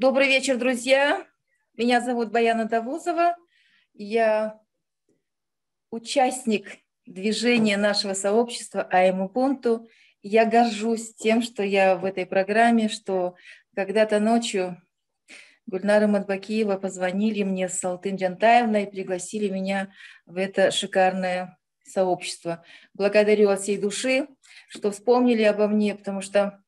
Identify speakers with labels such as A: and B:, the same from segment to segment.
A: Добрый вечер, друзья. Меня зовут Баяна Давузова. Я участник движения нашего сообщества АЭМ Ubuntu. Я горжусь тем, что я в этой программе, что когда-то ночью Гульнара Матбакиева позвонили мне с Алтын Джантаевной и пригласили меня в это шикарное сообщество. Благодарю от всей души, что вспомнили обо мне, потому что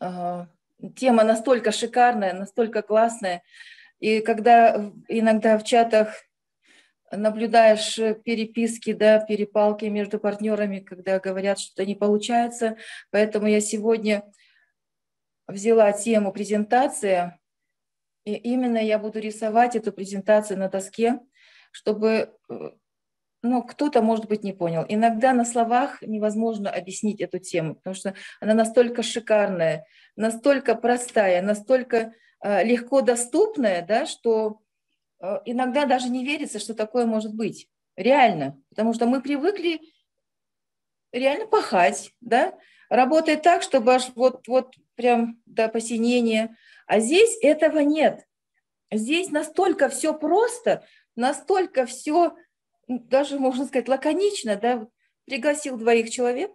A: а, тема настолько шикарная, настолько классная. И когда иногда в чатах наблюдаешь переписки, да, перепалки между партнерами, когда говорят, что не получается. Поэтому я сегодня взяла тему презентация, и именно я буду рисовать эту презентацию на доске, чтобы ну, кто-то, может быть, не понял. Иногда на словах невозможно объяснить эту тему, потому что она настолько шикарная, настолько простая, настолько э, легко доступная, да, что э, иногда даже не верится, что такое может быть. Реально. Потому что мы привыкли реально пахать, да, работать так, чтобы аж вот, вот прям до посинения. А здесь этого нет. Здесь настолько все просто, настолько все даже, можно сказать, лаконично, да, пригласил двоих человек,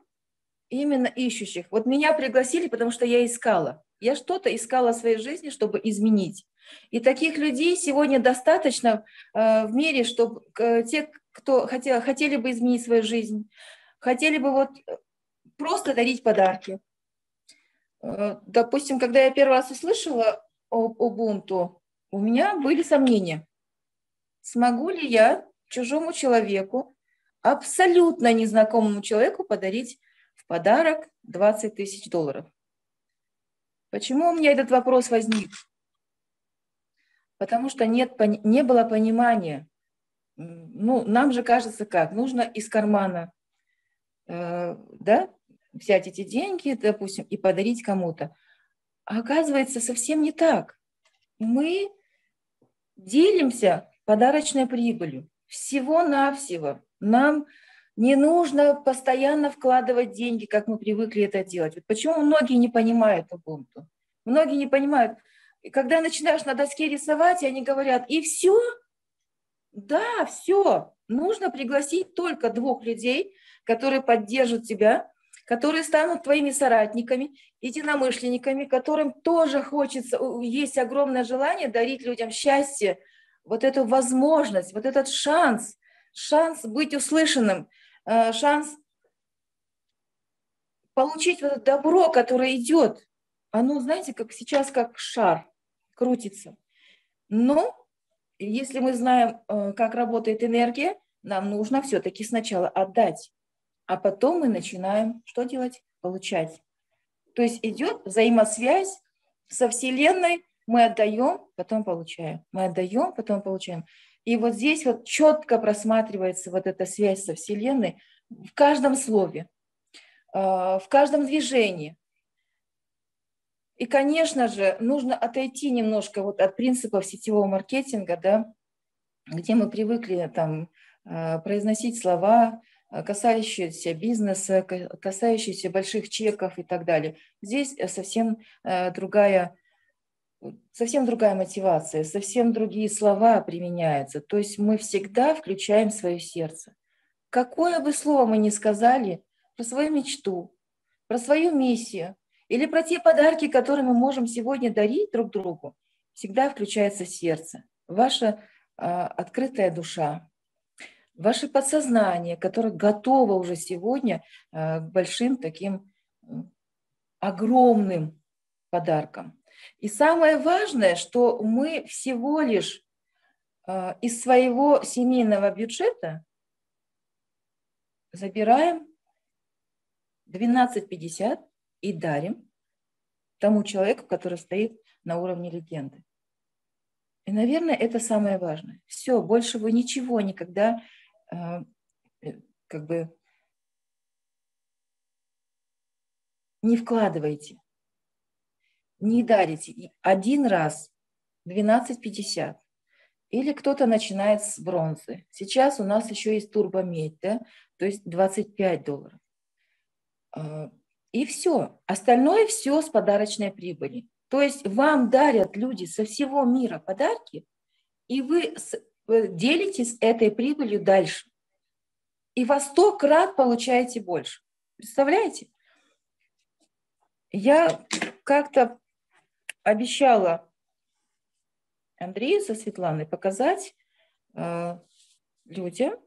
A: именно ищущих. Вот меня пригласили, потому что я искала. Я что-то искала в своей жизни, чтобы изменить. И таких людей сегодня достаточно э, в мире, чтобы э, те, кто хотел, хотели бы изменить свою жизнь, хотели бы вот э, просто дарить подарки. Допустим, когда я первый раз услышала об Ubuntu, у меня были сомнения. Смогу ли я чужому человеку, абсолютно незнакомому человеку подарить в подарок 20 тысяч долларов. Почему у меня этот вопрос возник? Потому что нет, не было понимания. Ну, нам же кажется как, нужно из кармана э, да, взять эти деньги, допустим, и подарить кому-то. А оказывается, совсем не так. Мы делимся подарочной прибылью. Всего-навсего. Нам не нужно постоянно вкладывать деньги, как мы привыкли это делать. Вот почему многие не понимают Ubuntu? Многие не понимают. И когда начинаешь на доске рисовать, они говорят, и все? Да, все. Нужно пригласить только двух людей, которые поддержат тебя, которые станут твоими соратниками, единомышленниками, которым тоже хочется, есть огромное желание дарить людям счастье, вот эту возможность, вот этот шанс, шанс быть услышанным, э, шанс получить вот это добро, которое идет. Оно, знаете, как сейчас как шар крутится. Но если мы знаем, э, как работает энергия, нам нужно все-таки сначала отдать, а потом мы начинаем что делать? Получать. То есть идет взаимосвязь со Вселенной, мы отдаем, потом получаем. Мы отдаем, потом получаем. И вот здесь вот четко просматривается вот эта связь со Вселенной в каждом слове, а, в каждом движении. И, конечно же, нужно отойти немножко вот от принципов сетевого маркетинга, да, где мы привыкли там а, произносить слова, а, касающиеся бизнеса, касающиеся больших чеков и так далее. Здесь совсем другая совсем другая мотивация, совсем другие слова применяются. То есть мы всегда включаем свое сердце. Какое бы слово мы ни сказали про свою мечту, про свою миссию или про те подарки, которые мы можем сегодня дарить друг другу, всегда включается сердце, ваша а, открытая душа, ваше подсознание, которое готово уже сегодня а, к большим таким огромным подаркам. И самое важное, что мы всего лишь э, из своего семейного бюджета забираем 12,50 и дарим тому человеку, который стоит на уровне легенды. И, наверное, это самое важное. Все, больше вы ничего никогда э, э как бы не вкладываете не дарите один раз 12,50. Или кто-то начинает с бронзы. Сейчас у нас еще есть турбомедь, да, то есть 25 долларов. А, и все. Остальное все с подарочной прибыли. То есть вам дарят люди со всего мира подарки, и вы делитесь этой прибылью дальше. И во сто крат получаете больше. Представляете? Я как-то обещала Андрею со Светланой показать э, людям,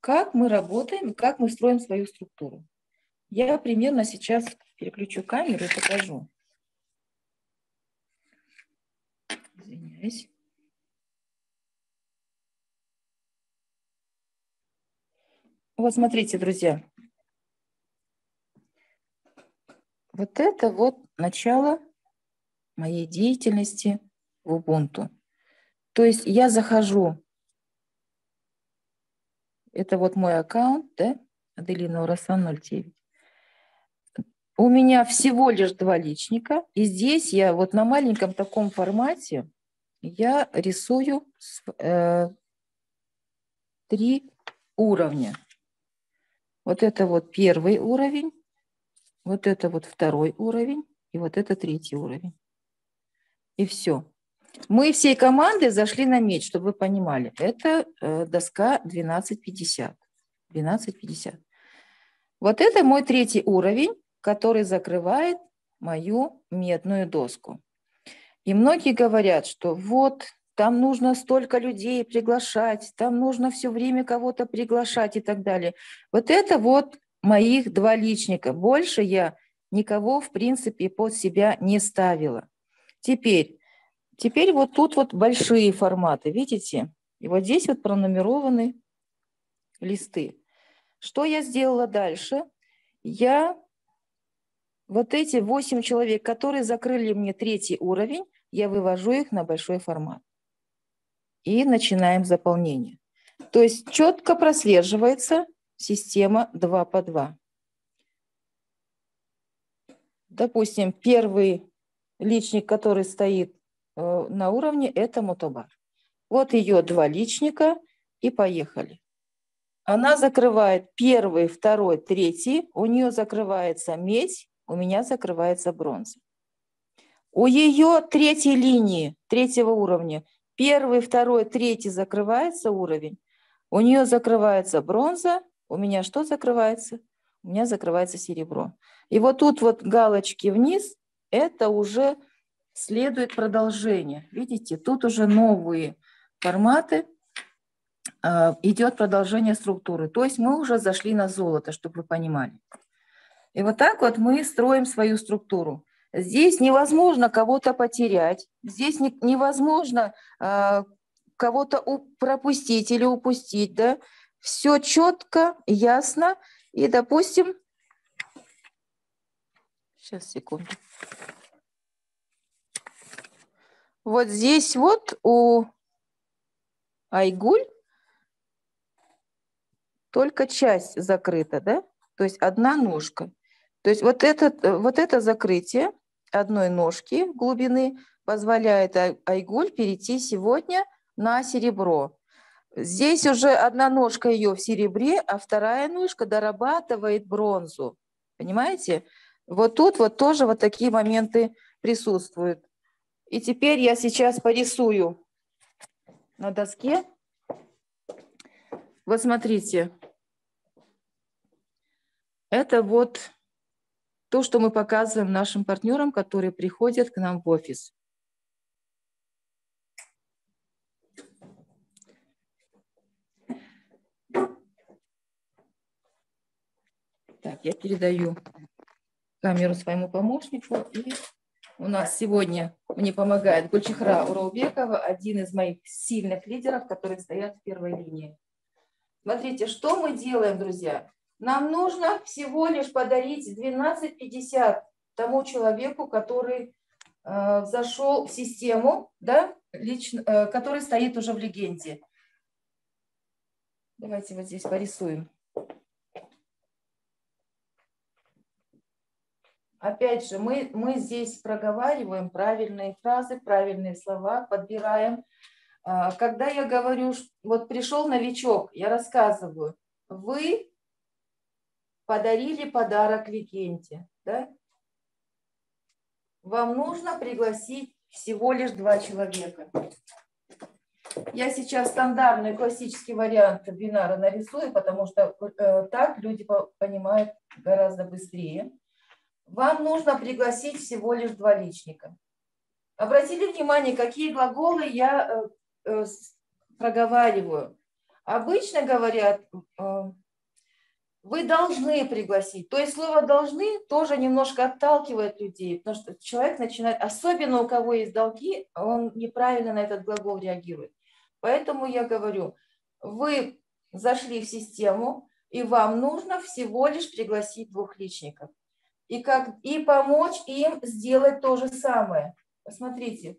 A: как мы работаем, как мы строим свою структуру. Я примерно сейчас переключу камеру и покажу. Извиняюсь. Вот смотрите, друзья. Вот это вот начало моей деятельности в Ubuntu. То есть я захожу, это вот мой аккаунт, да, Аделина Урасан 09. У меня всего лишь два личника, и здесь я вот на маленьком таком формате я рисую э, три уровня. Вот это вот первый уровень, вот это вот второй уровень, и вот это третий уровень. И все. Мы всей командой зашли на меч, чтобы вы понимали. Это э, доска 1250. 1250. Вот это мой третий уровень, который закрывает мою медную доску. И многие говорят, что вот там нужно столько людей приглашать, там нужно все время кого-то приглашать и так далее. Вот это вот моих два личника. Больше я никого, в принципе, под себя не ставила. Теперь, теперь вот тут вот большие форматы, видите? И вот здесь вот пронумерованы листы. Что я сделала дальше? Я вот эти восемь человек, которые закрыли мне третий уровень, я вывожу их на большой формат. И начинаем заполнение. То есть четко прослеживается система 2 по 2. Допустим, первый личник, который стоит э, на уровне, это мотобар. Вот ее два личника и поехали. Она закрывает первый, второй, третий. У нее закрывается медь, у меня закрывается бронза. У ее третьей линии, третьего уровня, первый, второй, третий закрывается уровень. У нее закрывается бронза, у меня что закрывается? У меня закрывается серебро. И вот тут вот галочки вниз, это уже следует продолжение. Видите, тут уже новые форматы, а, идет продолжение структуры. То есть мы уже зашли на золото, чтобы вы понимали. И вот так вот мы строим свою структуру. Здесь невозможно кого-то потерять, здесь не, невозможно э, кого-то пропустить или упустить, да. Все четко, ясно. И, допустим, сейчас, секунду. Вот здесь вот у Айгуль только часть закрыта, да? То есть одна ножка. То есть вот это, э, вот это закрытие одной ножки глубины позволяет Айгуль перейти сегодня на серебро. Здесь уже одна ножка ее в серебре, а вторая ножка дорабатывает бронзу. Понимаете? Вот тут вот тоже вот такие моменты присутствуют. И теперь я сейчас порисую на доске. Вот смотрите. Это вот то, что мы показываем нашим партнерам, которые приходят к нам в офис. Так, я передаю камеру своему помощнику. И у нас сегодня мне помогает Гульчихра Уралбекова, один из моих сильных лидеров, которые стоят в первой линии. Смотрите, что мы делаем, друзья? Нам нужно всего лишь подарить 12,50 тому человеку, который э, зашел в систему, да, лично, э, который стоит уже в легенде. Давайте вот здесь порисуем. Опять же, мы, мы здесь проговариваем правильные фразы, правильные слова, подбираем. А, когда я говорю, вот пришел новичок, я рассказываю, вы подарили подарок легенде, да? вам нужно пригласить всего лишь два человека. Я сейчас стандартный классический вариант бинара нарисую, потому что э, так люди понимают гораздо быстрее. Вам нужно пригласить всего лишь два личника. Обратили внимание, какие глаголы я э, э, проговариваю. Обычно говорят, э, вы должны пригласить. То есть слово должны тоже немножко отталкивает людей, потому что человек начинает, особенно у кого есть долги, он неправильно на этот глагол реагирует. Поэтому я говорю, вы зашли в систему, и вам нужно всего лишь пригласить двух личников. И, как, и помочь им сделать то же самое. Посмотрите.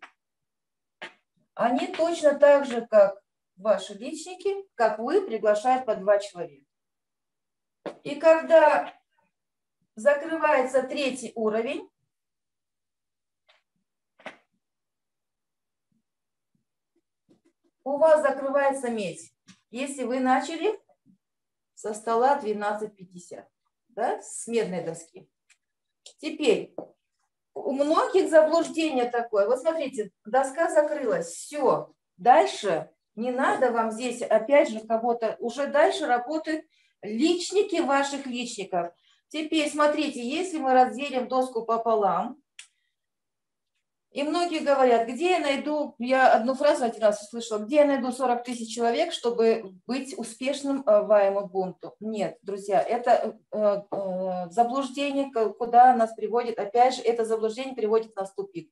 A: Они точно так же, как ваши личники, как вы, приглашают по два человека. И когда закрывается третий уровень, у вас закрывается медь. Если вы начали со стола 12.50, да, с медной доски. Теперь, у многих заблуждение такое. Вот смотрите, доска закрылась, все. Дальше не надо вам здесь, опять же, кого-то, уже дальше работают личники ваших личников. Теперь смотрите, если мы разделим доску пополам, и многие говорят, где я найду, я одну фразу один раз услышала, где я найду 40 тысяч человек, чтобы быть успешным э, в Аймубунту? Нет, друзья, это э, э, заблуждение, куда нас приводит, опять же, это заблуждение приводит нас в тупик.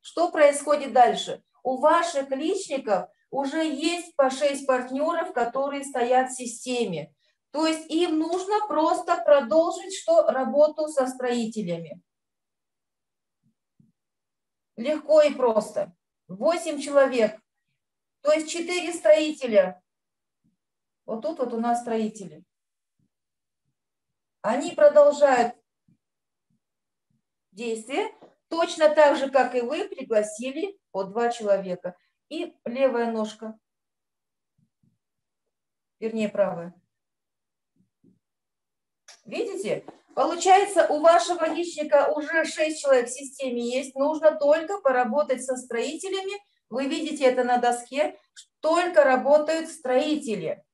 A: Что происходит дальше? У ваших личников уже есть по 6 партнеров, которые стоят в системе. То есть им нужно просто продолжить что? Работу со строителями. Легко и просто. 8 человек. То есть 4 строителя. Вот тут вот у нас строители. Они продолжают действие точно так же, как и вы пригласили по два человека. И левая ножка, вернее правая. Видите? Получается, у вашего личника уже 6 человек в системе есть. Нужно только поработать со строителями. Вы видите это на доске. Только работают строители.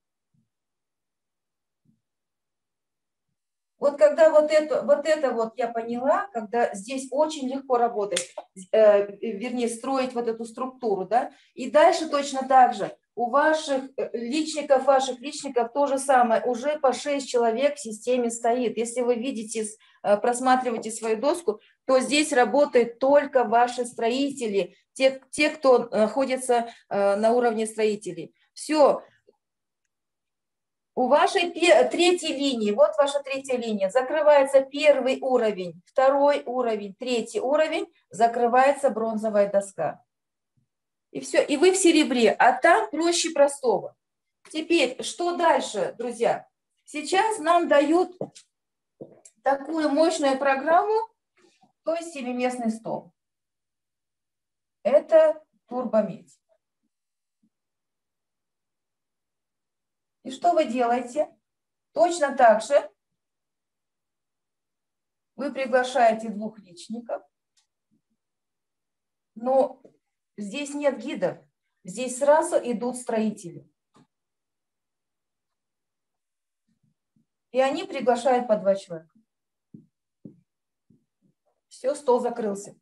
A: Вот когда вот это, вот это вот я поняла, когда здесь очень легко работать, э, вернее, строить вот эту структуру, да, и дальше точно так же у ваших э, личников, ваших личников то же самое, уже по 6 человек в системе стоит. Если вы видите, э, просматриваете свою доску, то здесь работают только ваши строители, те, те кто находится э, на уровне строителей. Все, у вашей третьей линии, вот ваша третья линия, закрывается первый уровень, второй уровень, третий уровень, закрывается бронзовая доска. И все, и вы в серебре, а там проще простого. Теперь, что дальше, друзья? Сейчас нам дают такую мощную программу, то есть семиместный стол. Это турбомедь. И что вы делаете? Точно так же вы приглашаете двух личников, но Здесь нет гидов. Здесь сразу идут строители. И они приглашают по два человека. Все, стол закрылся.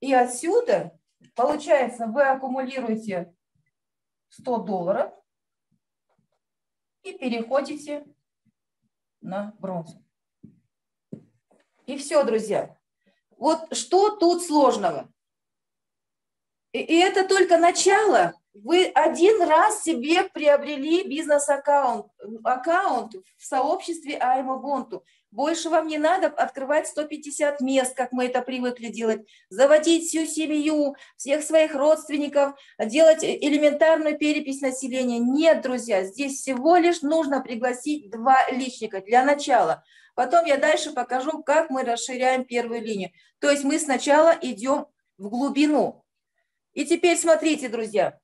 A: И отсюда, получается, вы аккумулируете 100 долларов и переходите на бронзу. И все, друзья. Вот что тут сложного? И это только начало. Вы один раз себе приобрели бизнес-аккаунт аккаунт в сообществе Аймобонту. Больше вам не надо открывать 150 мест, как мы это привыкли делать, заводить всю семью, всех своих родственников, делать элементарную перепись населения. Нет, друзья, здесь всего лишь нужно пригласить два личника для начала. Потом я дальше покажу, как мы расширяем первую линию. То есть мы сначала идем в глубину, и теперь смотрите, друзья.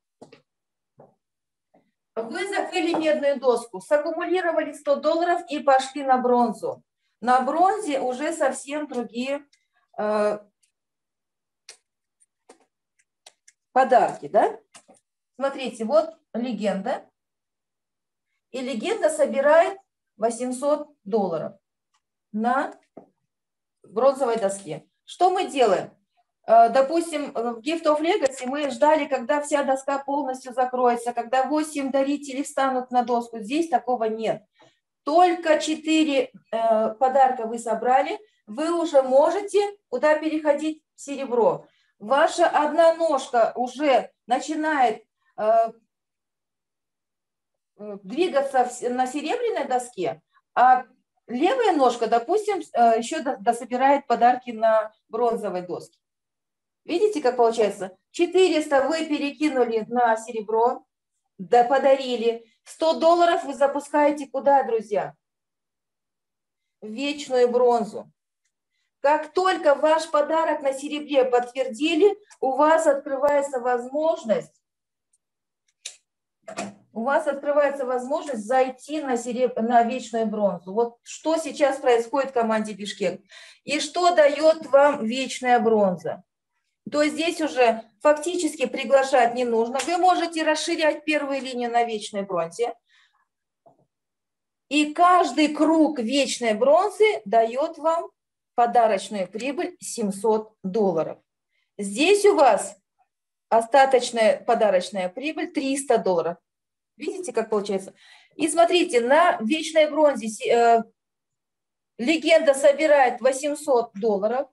A: Вы закрыли медную доску, саккумулировали 100 долларов и пошли на бронзу. На бронзе уже совсем другие э, подарки, да? Смотрите, вот легенда. И легенда собирает 800 долларов на бронзовой доске. Что мы делаем? Э, допустим, в Gift of Legacy мы ждали, когда вся доска полностью закроется, когда 8 дарителей встанут на доску. Здесь такого нет. Только 4 э, подарка вы собрали, вы уже можете куда переходить серебро. Ваша одна ножка уже начинает э, двигаться на серебряной доске, а левая ножка, допустим, еще дособирает подарки на бронзовой доске. Видите, как получается? 400 вы перекинули на серебро, да подарили. 100 долларов вы запускаете куда, друзья? В вечную бронзу. Как только ваш подарок на серебре подтвердили, у вас открывается возможность у вас открывается возможность зайти на, сереб... на вечную бронзу. Вот что сейчас происходит в команде Бишкек. И что дает вам вечная бронза? То здесь уже фактически приглашать не нужно. Вы можете расширять первую линию на вечной бронзе. И каждый круг вечной бронзы дает вам подарочную прибыль 700 долларов. Здесь у вас остаточная подарочная прибыль 300 долларов. Видите, как получается? И смотрите, на вечной бронзе э, легенда собирает 800 долларов,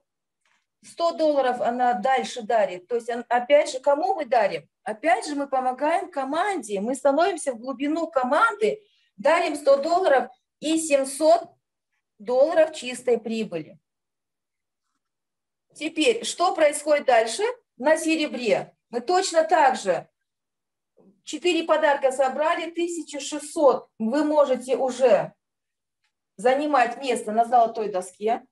A: 100 долларов она дальше дарит. То есть, опять же, кому мы дарим? Опять же, мы помогаем команде. Мы становимся в глубину команды, дарим 100 долларов и 700 долларов чистой прибыли. Теперь, что происходит дальше? На серебре мы точно так же 4 подарка собрали, 1600 вы можете уже занимать место на золотой доске.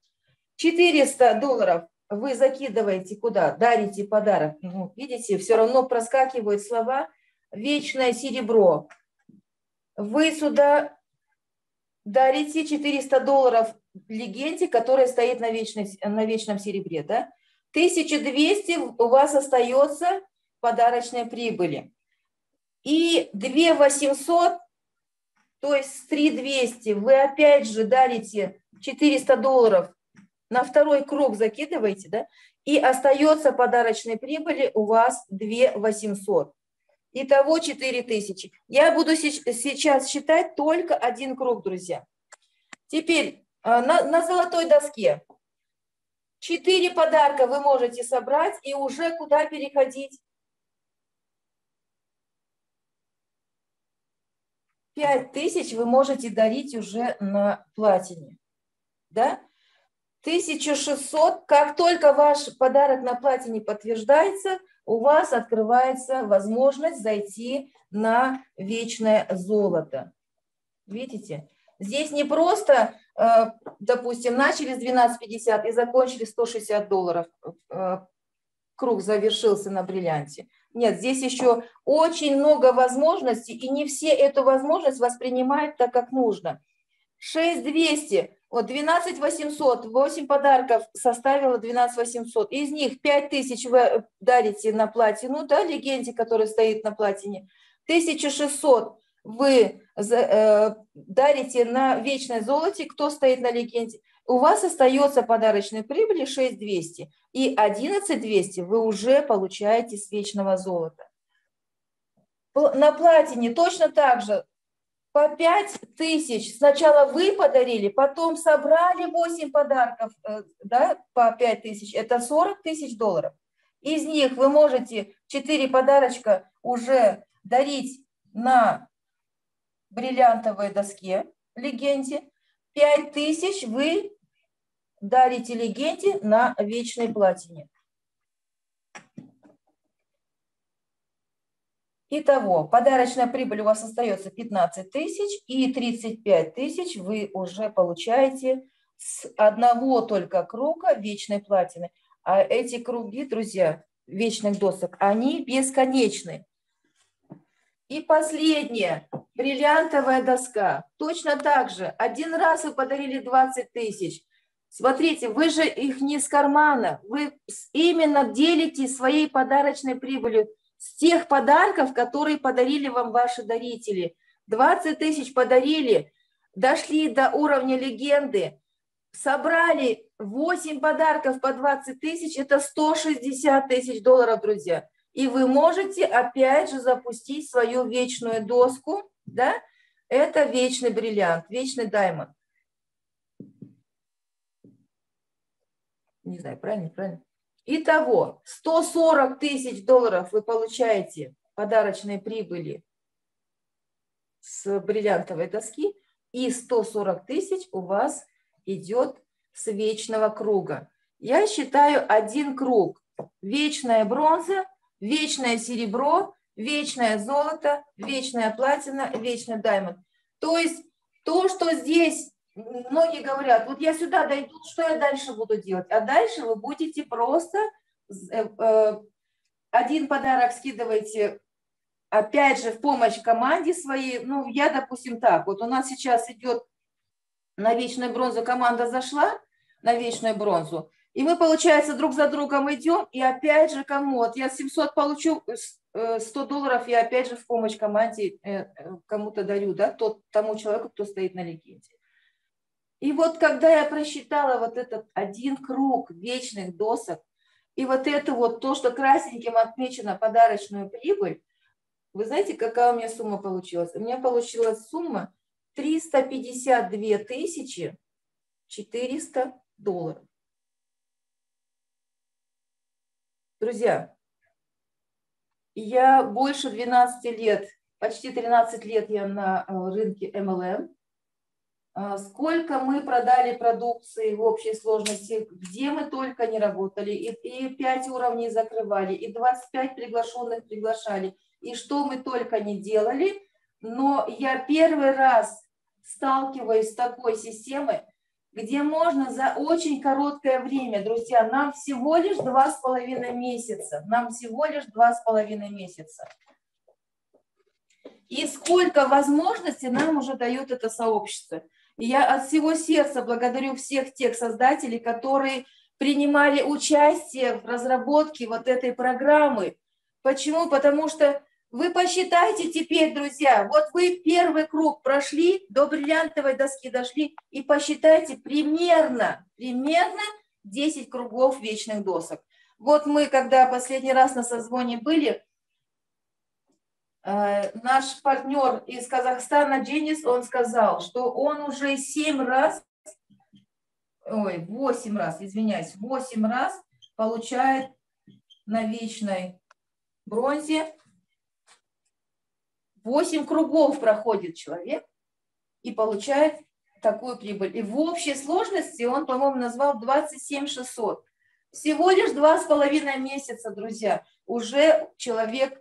A: 400 долларов вы закидываете куда? Дарите подарок. Ну, видите, все равно проскакивают слова «вечное серебро». Вы сюда дарите 400 долларов легенде, которая стоит на, вечной, на вечном серебре. Да? 1200 у вас остается подарочной прибыли. И 2800, то есть 3200, вы опять же дарите 400 долларов на второй круг закидываете, да, и остается подарочной прибыли у вас 2 800. Итого 4 тысячи. Я буду сейчас считать только один круг, друзья. Теперь а, на, на золотой доске 4 подарка вы можете собрать и уже куда переходить? 5 тысяч вы можете дарить уже на платине. Да? 1600, как только ваш подарок на платине подтверждается, у вас открывается возможность зайти на вечное золото. Видите? Здесь не просто, э, допустим, начали с 12,50 и закончили 160 долларов, э, круг завершился на бриллианте. Нет, здесь еще очень много возможностей, и не все эту возможность воспринимают так, как нужно. 6200 вот 12 800, 8 подарков составило 12 800. Из них 5 тысяч вы дарите на платину, да, легенде, которая стоит на платине. 1600 вы э, дарите на вечное золоте, кто стоит на легенде. У вас остается подарочной прибыли 6200. И 11200 вы уже получаете с вечного золота. На платине точно так же по 5 тысяч. Сначала вы подарили, потом собрали 8 подарков э, да, по 5 тысяч. Это 40 тысяч долларов. Из них вы можете 4 подарочка уже дарить на бриллиантовой доске легенде. 5 тысяч вы дарите легенде на вечной платине. Итого, подарочная прибыль у вас остается 15 тысяч и 35 тысяч вы уже получаете с одного только круга вечной платины. А эти круги, друзья, вечных досок, они бесконечны. И последнее, бриллиантовая доска. Точно так же, один раз вы подарили 20 тысяч. Смотрите, вы же их не из кармана, вы именно делите своей подарочной прибылью с тех подарков, которые подарили вам ваши дарители. 20 тысяч подарили, дошли до уровня легенды, собрали 8 подарков по 20 тысяч, это 160 тысяч долларов, друзья. И вы можете опять же запустить свою вечную доску, да, это вечный бриллиант, вечный даймонд. Не знаю, правильно, правильно. Итого, 140 тысяч долларов вы получаете подарочной прибыли с бриллиантовой доски, и 140 тысяч у вас идет с вечного круга. Я считаю один круг. Вечная бронза, вечное серебро, вечное золото, вечная платина, вечный даймонд. То есть то, что здесь многие говорят, вот я сюда дойду, что я дальше буду делать? А дальше вы будете просто э, э, один подарок скидываете, опять же, в помощь команде своей. Ну, я, допустим, так, вот у нас сейчас идет на вечную бронзу команда зашла, на вечную бронзу, и мы, получается, друг за другом идем, и опять же кому? Вот я 700 получу, 100 э, долларов я опять же в помощь команде кому-то дарю, да, тот, тому человеку, кто стоит на легенде. И вот когда я просчитала вот этот один круг вечных досок, и вот это вот то, что красненьким отмечено подарочную прибыль, вы знаете, какая у меня сумма получилась? У меня получилась сумма 352 тысячи 400 долларов. Друзья, я больше 12 лет, почти 13 лет я на э, рынке MLM. А, сколько мы продали продукции в общей сложности, где мы только не работали, и, и 5 уровней закрывали, и 25 приглашенных приглашали, и что мы только не делали, но я первый раз сталкиваюсь с такой системой, где можно за очень короткое время, друзья, нам всего лишь два с половиной месяца, нам всего лишь два с половиной месяца. И сколько возможностей нам уже дает это сообщество. И я от всего сердца благодарю всех тех создателей, которые принимали участие в разработке вот этой программы. Почему? Потому что вы посчитайте теперь, друзья, вот вы первый круг прошли, до бриллиантовой доски дошли, и посчитайте примерно, примерно 10 кругов вечных досок. Вот мы, когда последний раз на созвоне были, наш партнер из Казахстана Денис, он сказал, что он уже семь раз, ой, восемь раз, извиняюсь, восемь раз получает на вечной бронзе. Восемь кругов проходит человек и получает такую прибыль. И в общей сложности он, по-моему, назвал 27 600. Всего лишь два с половиной месяца, друзья, уже человек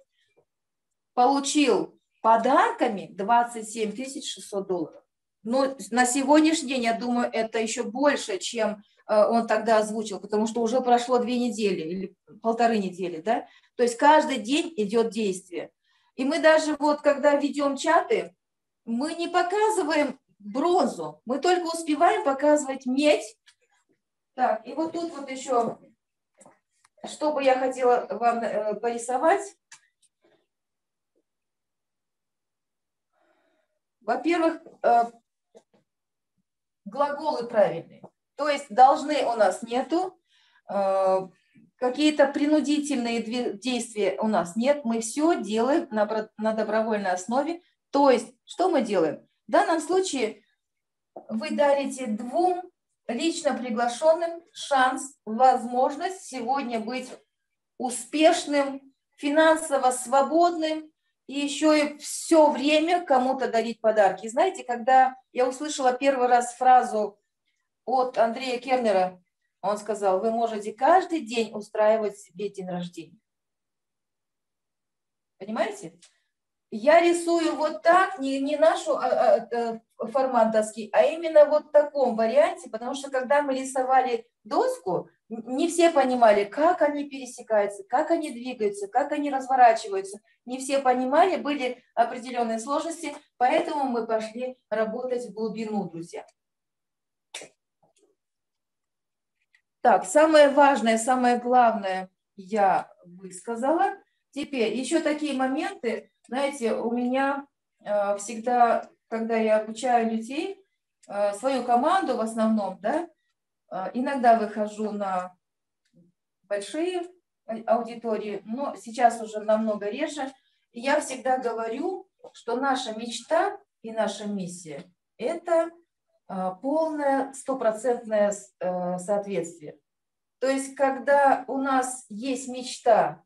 A: получил подарками 27 600 долларов. Но на сегодняшний день, я думаю, это еще больше, чем э, он тогда озвучил, потому что уже прошло две недели или полторы недели, да? То есть каждый день идет действие. И мы даже вот, когда ведем чаты, мы не показываем бронзу, мы только успеваем показывать медь. Так, и вот тут вот еще, что бы я хотела вам э, порисовать, Во-первых, э, глаголы правильные. То есть должны у нас нету, э, какие-то принудительные действия у нас нет, мы все делаем на, на добровольной основе. То есть, что мы делаем? В данном случае вы дарите двум лично приглашенным шанс, возможность сегодня быть успешным, финансово свободным, и еще и все время кому-то дарить подарки. Знаете, когда я услышала первый раз фразу от Андрея Кернера, он сказал, вы можете каждый день устраивать себе день рождения. Понимаете? Я рисую вот так, не, не нашу а, а, а, формат доски, а именно вот в таком варианте, потому что когда мы рисовали доску, не все понимали, как они пересекаются, как они двигаются, как они разворачиваются. Не все понимали, были определенные сложности, поэтому мы пошли работать в глубину, друзья. Так, самое важное, самое главное я высказала. Теперь еще такие моменты, знаете, у меня э, всегда, когда я обучаю людей, э, свою команду в основном, да, иногда выхожу на большие аудитории, но сейчас уже намного реже. Я всегда говорю, что наша мечта и наша миссия – это полное стопроцентное соответствие. То есть, когда у нас есть мечта,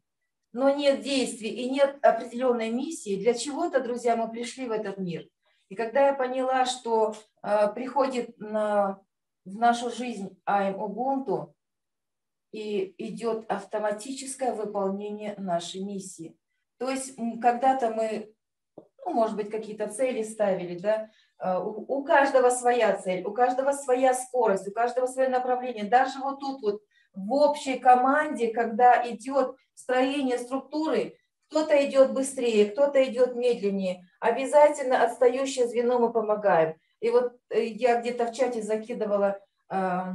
A: но нет действий и нет определенной миссии, для чего-то, друзья, мы пришли в этот мир. И когда я поняла, что э, приходит на, в нашу жизнь I'm Ubuntu, и идет автоматическое выполнение нашей миссии. То есть когда-то мы, ну, может быть, какие-то цели ставили, да, э, у, у каждого своя цель, у каждого своя скорость, у каждого свое направление. Даже вот тут вот в общей команде, когда идет строение структуры, кто-то идет быстрее, кто-то идет медленнее. Обязательно отстающее звено мы помогаем. И вот э, я где-то в чате закидывала э,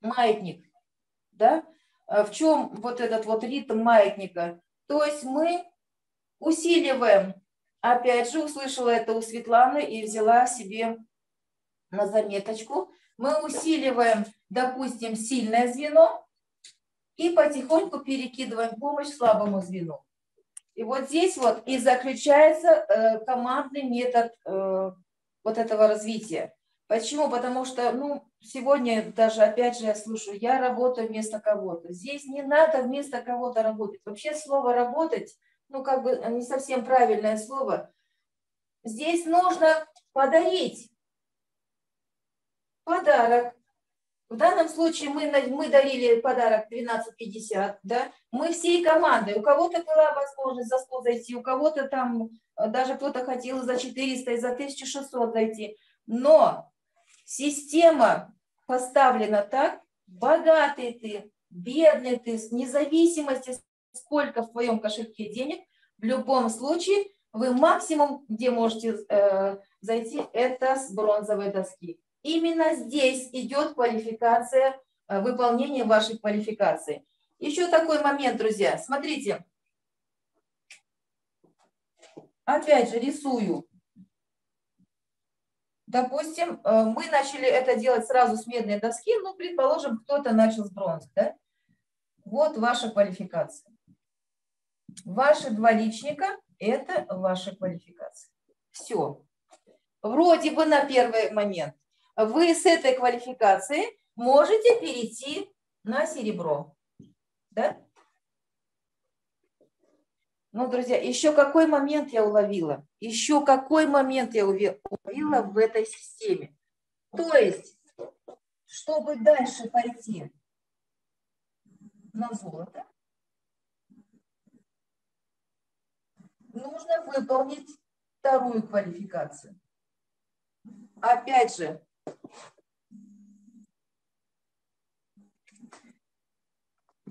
A: маятник, да? А в чем вот этот вот ритм маятника? То есть мы усиливаем, опять же, услышала это у Светланы и взяла себе на заметочку, мы усиливаем, допустим, сильное звено и потихоньку перекидываем помощь слабому звену. И вот здесь вот и заключается э, командный метод э, вот этого развития. Почему? Потому что, ну, сегодня даже, опять же, я слушаю, я работаю вместо кого-то. Здесь не надо вместо кого-то работать. Вообще слово «работать», ну, как бы не совсем правильное слово. Здесь нужно подарить подарок. В данном случае мы, мы дарили подарок 12.50, да, мы всей командой. У кого-то была возможность за 100 зайти, у кого-то там, э, даже кто-то хотел за 400 и за 1600 зайти. Но система поставлена так, богатый ты, бедный ты, с независимости, сколько в твоем кошельке денег, в любом случае вы максимум, где можете э, зайти, это с бронзовой доски. Именно здесь идет квалификация, э, выполнение вашей квалификации. Еще такой момент, друзья. Смотрите. Опять же, рисую. Допустим, э, мы начали это делать сразу с медной доски, ну, предположим, кто-то начал с бронзы, да? Вот ваша квалификация. Ваши два личника – это ваша квалификация. Все. Вроде бы на первый момент вы с этой квалификацией можете перейти на серебро. Да? Ну, друзья, еще какой момент я уловила? Еще какой момент я уловила в этой системе? То есть, чтобы дальше пойти на золото, нужно выполнить вторую квалификацию. Опять же,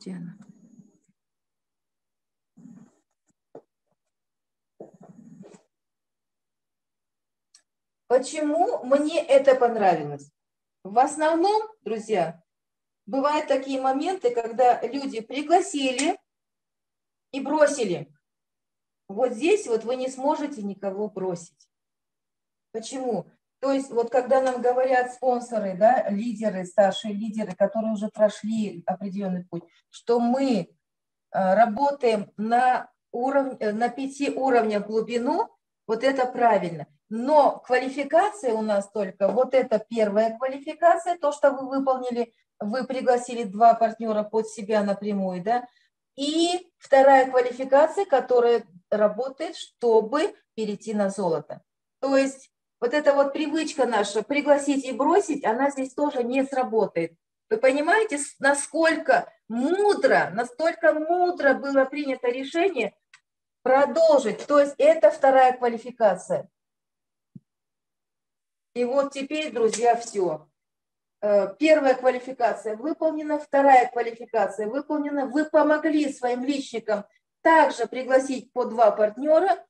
A: где она? Почему мне это понравилось? В основном, друзья, бывают такие моменты, когда люди пригласили и бросили. Вот здесь вот вы не сможете никого бросить. Почему? То есть вот когда нам говорят спонсоры, да, лидеры, старшие лидеры, которые уже прошли определенный путь, что мы э, работаем на, уровне, на пяти уровнях глубину, вот это правильно. Но квалификация у нас только, вот это первая квалификация, то, что вы выполнили, вы пригласили два партнера под себя напрямую, да, и вторая квалификация, которая работает, чтобы перейти на золото. То есть вот эта вот привычка наша пригласить и бросить, она здесь тоже не сработает. Вы понимаете, насколько мудро, настолько мудро было принято решение продолжить. То есть это вторая квалификация. И вот теперь, друзья, все. Э, первая квалификация выполнена, вторая квалификация выполнена. Вы помогли своим личникам также пригласить по два партнера,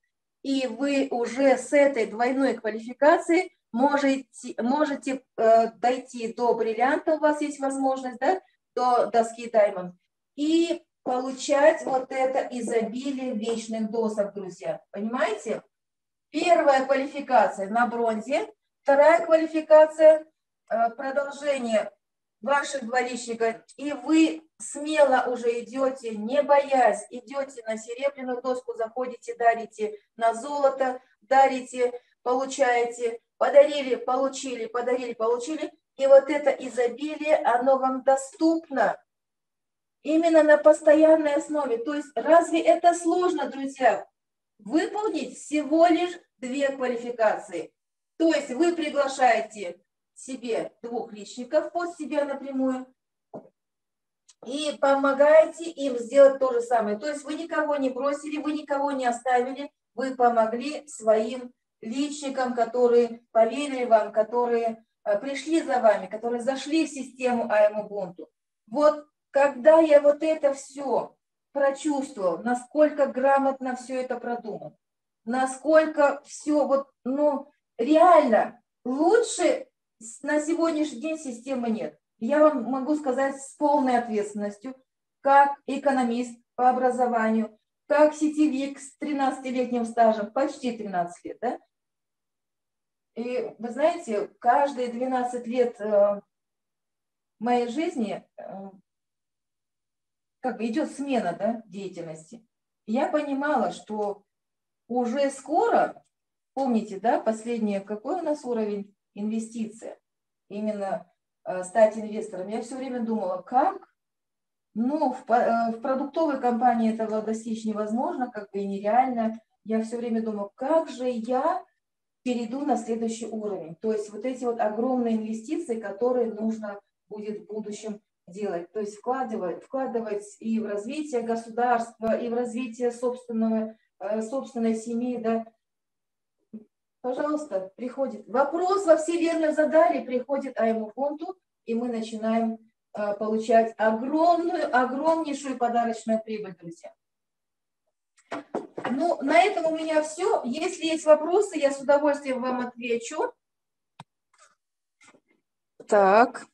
A: и вы уже с этой двойной квалификацией можете, можете э, дойти до бриллианта, у вас есть возможность, да, до доски Diamond. И получать вот это изобилие вечных досок, друзья. Понимаете? Первая квалификация на бронзе, вторая квалификация э, продолжение ваших дворищиков, и вы смело уже идете, не боясь, идете на серебряную доску, заходите, дарите на золото, дарите, получаете, подарили, получили, подарили, получили, и вот это изобилие, оно вам доступно именно на постоянной основе. То есть разве это сложно, друзья? Выполнить всего лишь две квалификации. То есть вы приглашаете себе двух личников под себя напрямую и помогаете им сделать то же самое. То есть вы никого не бросили, вы никого не оставили, вы помогли своим личникам, которые поверили вам, которые э, пришли за вами, которые зашли в систему АМ Ubuntu. Вот когда я вот это все прочувствовал, насколько грамотно все это продумано, насколько все вот, ну, реально лучше на сегодняшний день системы нет. Я вам могу сказать с полной ответственностью, как экономист по образованию, как сетевик с 13-летним стажем, почти 13 лет, да? И вы знаете, каждые 12 лет э, моей жизни э, как бы идет смена да, деятельности. Я понимала, что уже скоро, помните, да, последнее, какой у нас уровень инвестиции, именно э, стать инвестором. Я все время думала, как? Ну, в, э, в продуктовой компании этого достичь невозможно, как бы и нереально. Я все время думала, как же я перейду на следующий уровень. То есть вот эти вот огромные инвестиции, которые нужно будет в будущем делать. То есть вкладывать, вкладывать и в развитие государства, и в развитие собственного, э, собственной семьи, да, Пожалуйста, приходит. Вопрос во Вселенную задали, приходит АМУ фонду, и мы начинаем э, получать огромную, огромнейшую подарочную прибыль, друзья. Ну, на этом у меня все. Если есть вопросы, я с удовольствием вам отвечу. Так.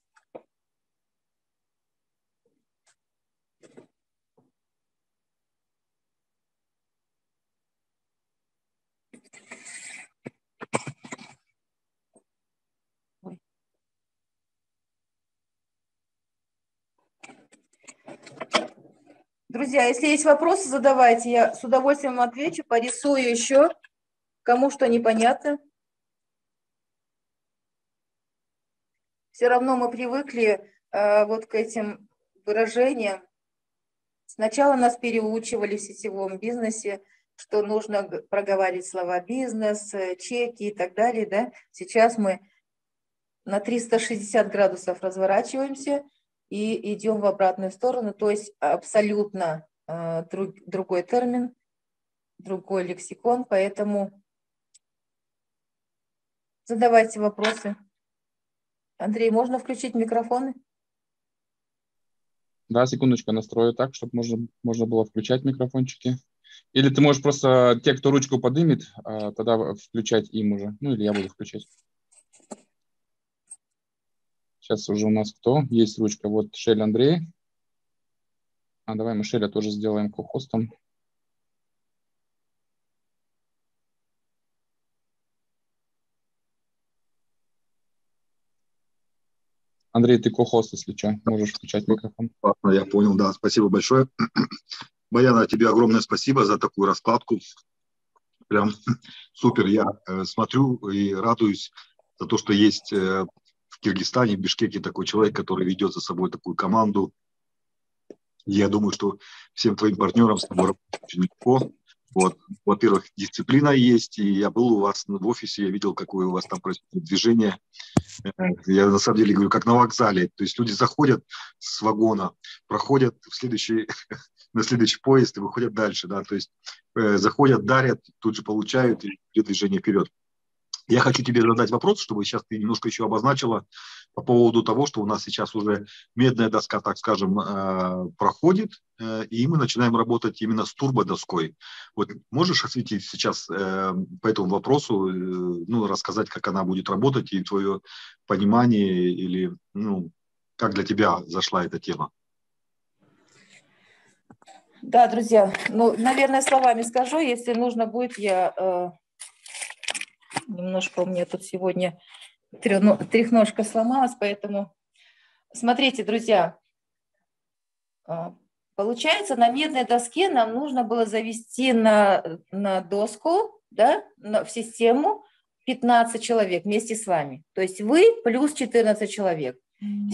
A: Друзья, если есть вопросы, задавайте. Я с удовольствием отвечу, порисую еще, кому что непонятно. Все равно мы привыкли э, вот к этим выражениям. Сначала нас переучивали в сетевом бизнесе, что нужно проговаривать слова бизнес, э, чеки и так далее. Да? Сейчас мы на 360 градусов разворачиваемся – и идем в обратную сторону, то есть абсолютно э, друг, другой термин, другой лексикон, поэтому задавайте вопросы. Андрей, можно включить микрофоны?
B: Да, секундочку, настрою так, чтобы можно, можно было включать микрофончики. Или ты можешь просто, те, кто ручку подымет, э, тогда включать им уже. Ну, или я буду включать. Сейчас уже у нас кто? Есть ручка. Вот Шель Андрей. А давай мы Шеля тоже сделаем ко-хостом. Андрей, ты ко-хост, если что, можешь включать микрофон.
C: Я понял, да, спасибо большое. Баяна, тебе огромное спасибо за такую раскладку. Прям супер. Я э, смотрю и радуюсь за то, что есть э, Киргизстане, в Бишкеке такой человек, который ведет за собой такую команду. Я думаю, что всем твоим партнерам с тобой очень легко. Вот, во-первых, дисциплина есть, и я был у вас в офисе, я видел, какое у вас там происходит движение. Я на самом деле говорю, как на вокзале. То есть люди заходят с вагона, проходят в следующий, на следующий поезд и выходят дальше. Да? То есть э, заходят, дарят, тут же получают и движение вперед. Я хочу тебе задать вопрос, чтобы сейчас ты немножко еще обозначила по поводу того, что у нас сейчас уже медная доска, так скажем, э, проходит, э, и мы начинаем работать именно с турбодоской. Вот можешь осветить сейчас э, по этому вопросу, ну, рассказать, как она будет работать и твое понимание или, ну, как для тебя зашла эта тема?
A: Да, друзья, ну, наверное, словами скажу, если нужно будет, я немножко у меня тут сегодня трехножка сломалась, поэтому смотрите, друзья, э, получается, на медной доске нам нужно было завести на, на доску, да, на, в систему 15 человек вместе с вами. То есть вы плюс 14 человек.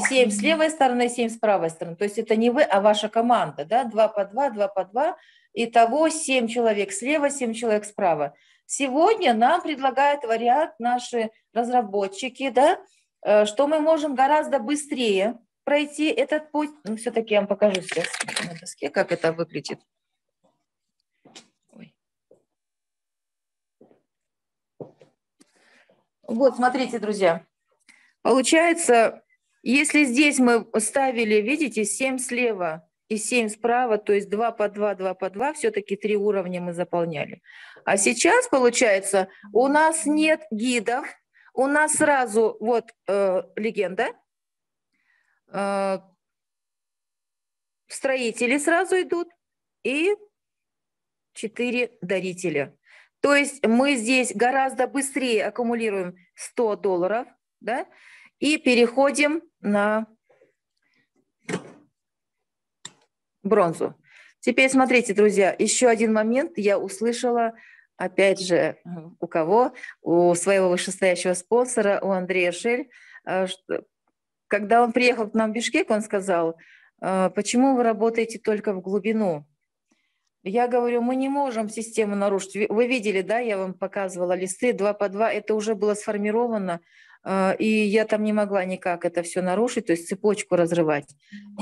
A: 7 с левой стороны, 7 с правой стороны. То есть это не вы, а ваша команда, да, 2 по 2, 2 по 2. Итого 7 человек слева, 7 человек справа. Сегодня нам предлагают вариант наши разработчики, да, э, что мы можем гораздо быстрее пройти этот путь. Ну, все-таки я вам покажу сейчас на доске, как это выглядит. Ой. Вот, смотрите, друзья. Получается, если здесь мы ставили, видите, 7 слева и 7 справа, то есть 2 по 2, 2 по 2, все-таки три уровня мы заполняли. А сейчас, получается, у нас нет гидов, у нас сразу вот э, легенда, э, строители сразу идут и 4 дарителя. То есть мы здесь гораздо быстрее аккумулируем 100 долларов, да, и переходим на бронзу. Теперь смотрите, друзья, еще один момент я услышала, опять же, у кого? У своего вышестоящего спонсора, у Андрея Шель. Э, когда он приехал к нам в Бишкек, он сказал, «Э, почему вы работаете только в глубину? Я говорю, мы не можем систему нарушить. Вы видели, да, я вам показывала листы 2 по 2, это уже было сформировано и я там не могла никак это все нарушить, то есть цепочку разрывать.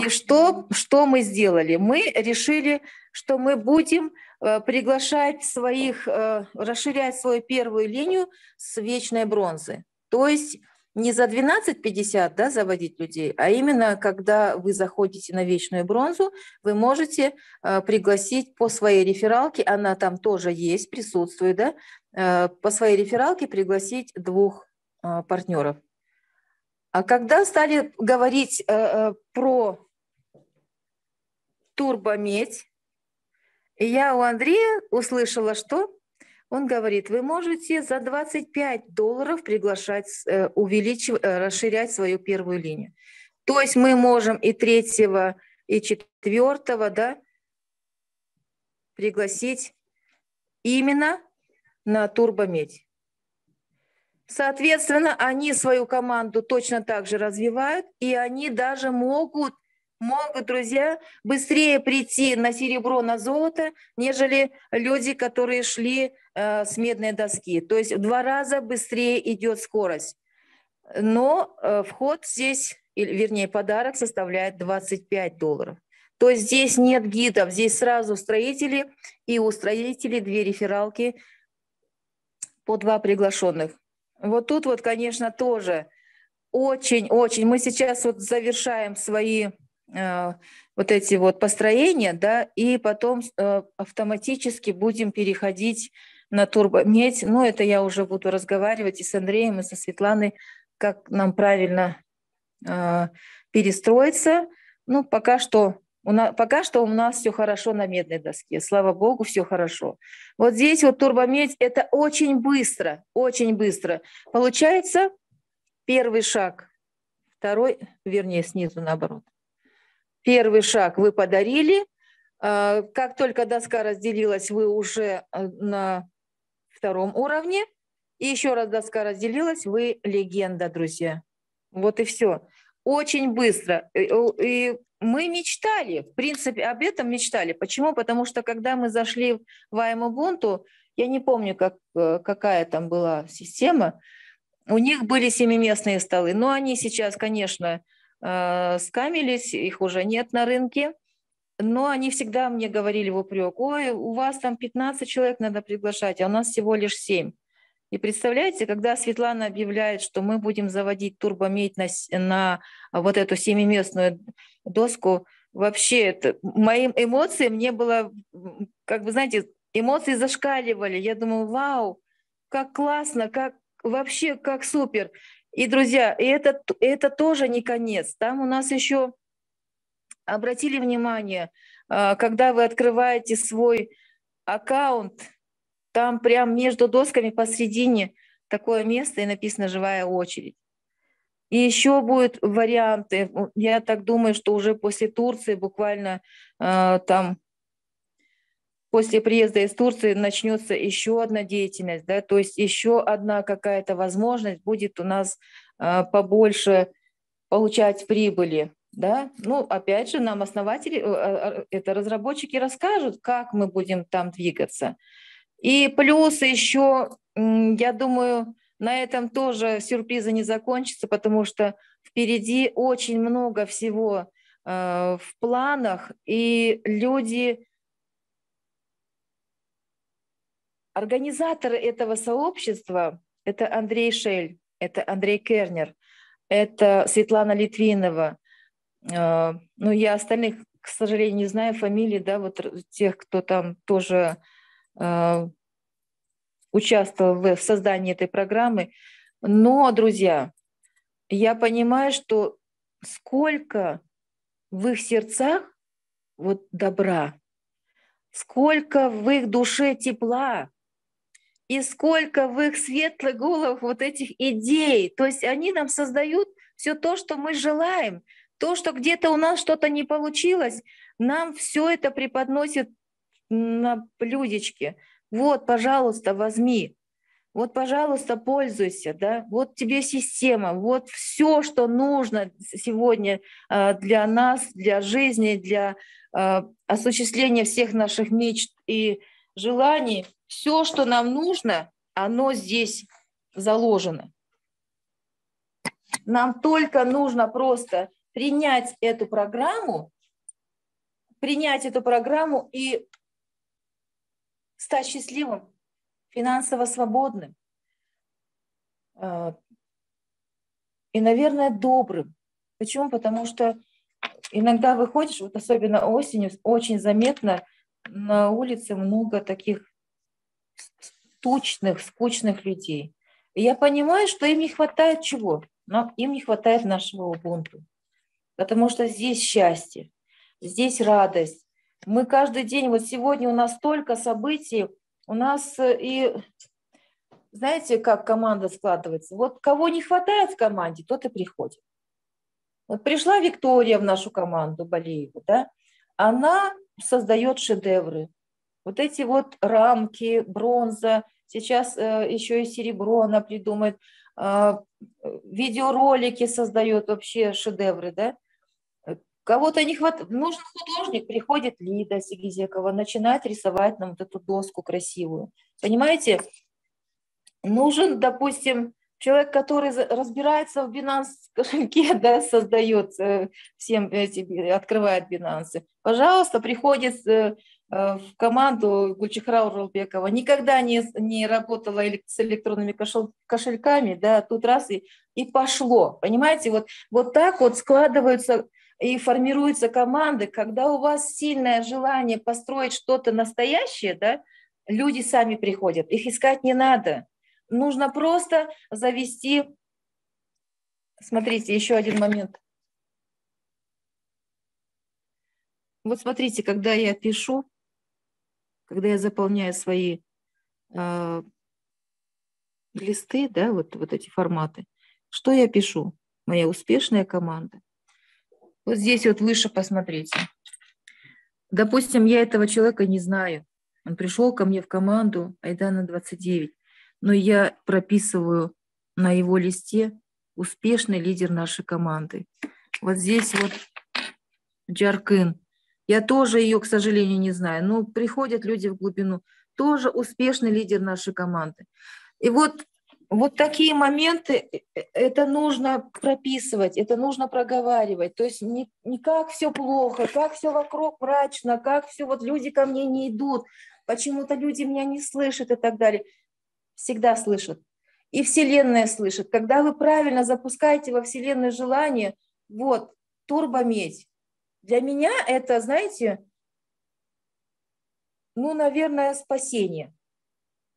A: И что, что мы сделали? Мы решили, что мы будем э, приглашать своих, э, расширять свою первую линию с вечной бронзы. То есть не за 12,50 да, заводить людей, а именно когда вы заходите на вечную бронзу, вы можете э, пригласить по своей рефералке, она там тоже есть, присутствует, да, по своей рефералке пригласить двух а, партнеров. А когда стали говорить э, э, про турбомедь, я у Андрея услышала, что он говорит, вы можете за 25 долларов приглашать, э, увеличивать, расширять свою первую линию. То есть мы можем и третьего, и четвертого, да, пригласить именно на турбомедь. Соответственно, они свою команду точно так же развивают, и они даже могут, могут, друзья, быстрее прийти на серебро, на золото, нежели люди, которые шли э, с медной доски. То есть в два раза быстрее идет скорость. Но э, вход здесь, или, вернее, подарок составляет 25 долларов. То есть здесь нет гидов, здесь сразу строители, и у строителей две рефералки по два приглашенных. Вот тут вот, конечно, тоже очень-очень. Мы сейчас вот завершаем свои э, вот эти вот построения, да, и потом э, автоматически будем переходить на турбомедь. Ну, это я уже буду разговаривать и с Андреем, и со Светланой, как нам правильно э, перестроиться. Ну, пока что у нас, пока что у нас все хорошо на медной доске. Слава богу, все хорошо. Вот здесь вот турбомедь – это очень быстро, очень быстро. Получается, первый шаг, второй, вернее, снизу наоборот. Первый шаг вы подарили. А, как только доска разделилась, вы уже э, на втором уровне. И еще раз доска разделилась, вы легенда, друзья. Вот и все. Очень быстро. И мы мечтали, в принципе, об этом мечтали. Почему? Потому что когда мы зашли в Аймубунту, я не помню, как, э, какая там была система, у них были семиместные столы, но они сейчас, конечно, э, скамились, их уже нет на рынке, но они всегда мне говорили в упрек, ой, у вас там 15 человек надо приглашать, а у нас всего лишь 7. И представляете, когда Светлана объявляет, что мы будем заводить турбомедь на, на вот эту семиместную доску, вообще это, моим эмоциям не было, как бы, знаете, эмоции зашкаливали. Я думаю, вау, как классно, как вообще, как супер. И, друзья, и это, это тоже не конец. Там у нас еще обратили внимание, а, когда вы открываете свой аккаунт, там прям между досками посередине такое место и написано «Живая очередь». И еще будут варианты. Я так думаю, что уже после Турции, буквально э, там после приезда из Турции начнется еще одна деятельность, да, то есть еще одна какая-то возможность будет у нас э, побольше получать прибыли, да. Ну, опять же, нам основатели, э, это разработчики расскажут, как мы будем там двигаться. И плюс еще, я думаю, на этом тоже сюрпризы не закончатся, потому что впереди очень много всего э, в планах, и люди, организаторы этого сообщества, это Андрей Шель, это Андрей Кернер, это Светлана Литвинова. Э, ну, я остальных, к сожалению, не знаю фамилии, да, вот тех, кто там тоже участвовал в создании этой программы. Но, друзья, я понимаю, что сколько в их сердцах вот добра, сколько в их душе тепла, и сколько в их светлых головах вот этих идей. То есть они нам создают все то, что мы желаем. То, что где-то у нас что-то не получилось, нам все это преподносит на блюдечке. Вот, пожалуйста, возьми. Вот, пожалуйста, пользуйся, да, вот тебе система, вот все, что нужно сегодня а, для нас, для жизни, для а, осуществления всех наших мечт и желаний, все, что нам нужно, оно здесь заложено. Нам только нужно просто принять эту программу, принять эту программу и стать счастливым, финансово свободным а, и, наверное, добрым. Почему? Потому что иногда выходишь, вот особенно осенью, очень заметно на улице много таких тучных, скучных людей. И я понимаю, что им не хватает чего? Но им не хватает нашего убунту. Потому что здесь счастье, здесь радость, мы каждый день, вот сегодня у нас столько событий, у нас э, и, знаете, как команда складывается? Вот кого не хватает в команде, тот и приходит. Вот пришла Виктория в нашу команду Балеева, да, она создает шедевры. Вот эти вот рамки, бронза, сейчас э, еще и серебро она придумает, э, видеоролики создает вообще шедевры, да. Кого-то не хватает, нужен художник, приходит Лида Сигизекова, начинает рисовать нам вот эту доску красивую. Понимаете? Нужен, допустим, человек, который разбирается в Binance кошельке, да, создает э, всем эти, открывает Binance. Пожалуйста, приходит э, э, в команду Гульчихра Уралбекова, никогда не, не работала с электронными кошельками, да, тут раз и, и пошло. Понимаете, вот, вот так вот складываются и формируются команды, когда у вас сильное желание построить что-то настоящее, да, люди сами приходят, их искать не надо. Нужно просто завести... Смотрите, еще один момент. Вот смотрите, когда я пишу, когда я заполняю свои э, листы, да, вот, вот эти форматы, что я пишу? Моя успешная команда – вот здесь вот выше посмотрите. Допустим, я этого человека не знаю. Он пришел ко мне в команду Айдана 29, но я прописываю на его листе успешный лидер нашей команды. Вот здесь вот Джаркын. Я тоже ее, к сожалению, не знаю, но приходят люди в глубину. Тоже успешный лидер нашей команды. И вот вот такие моменты, э, э, это нужно прописывать, это нужно проговаривать. То есть не, не как все плохо, как все вокруг мрачно, как все, вот люди ко мне не идут, почему-то люди меня не слышат и так далее. Всегда слышат. И Вселенная слышит. Когда вы правильно запускаете во Вселенную желание, вот, турбомедь. Для меня это, знаете, ну, наверное, спасение.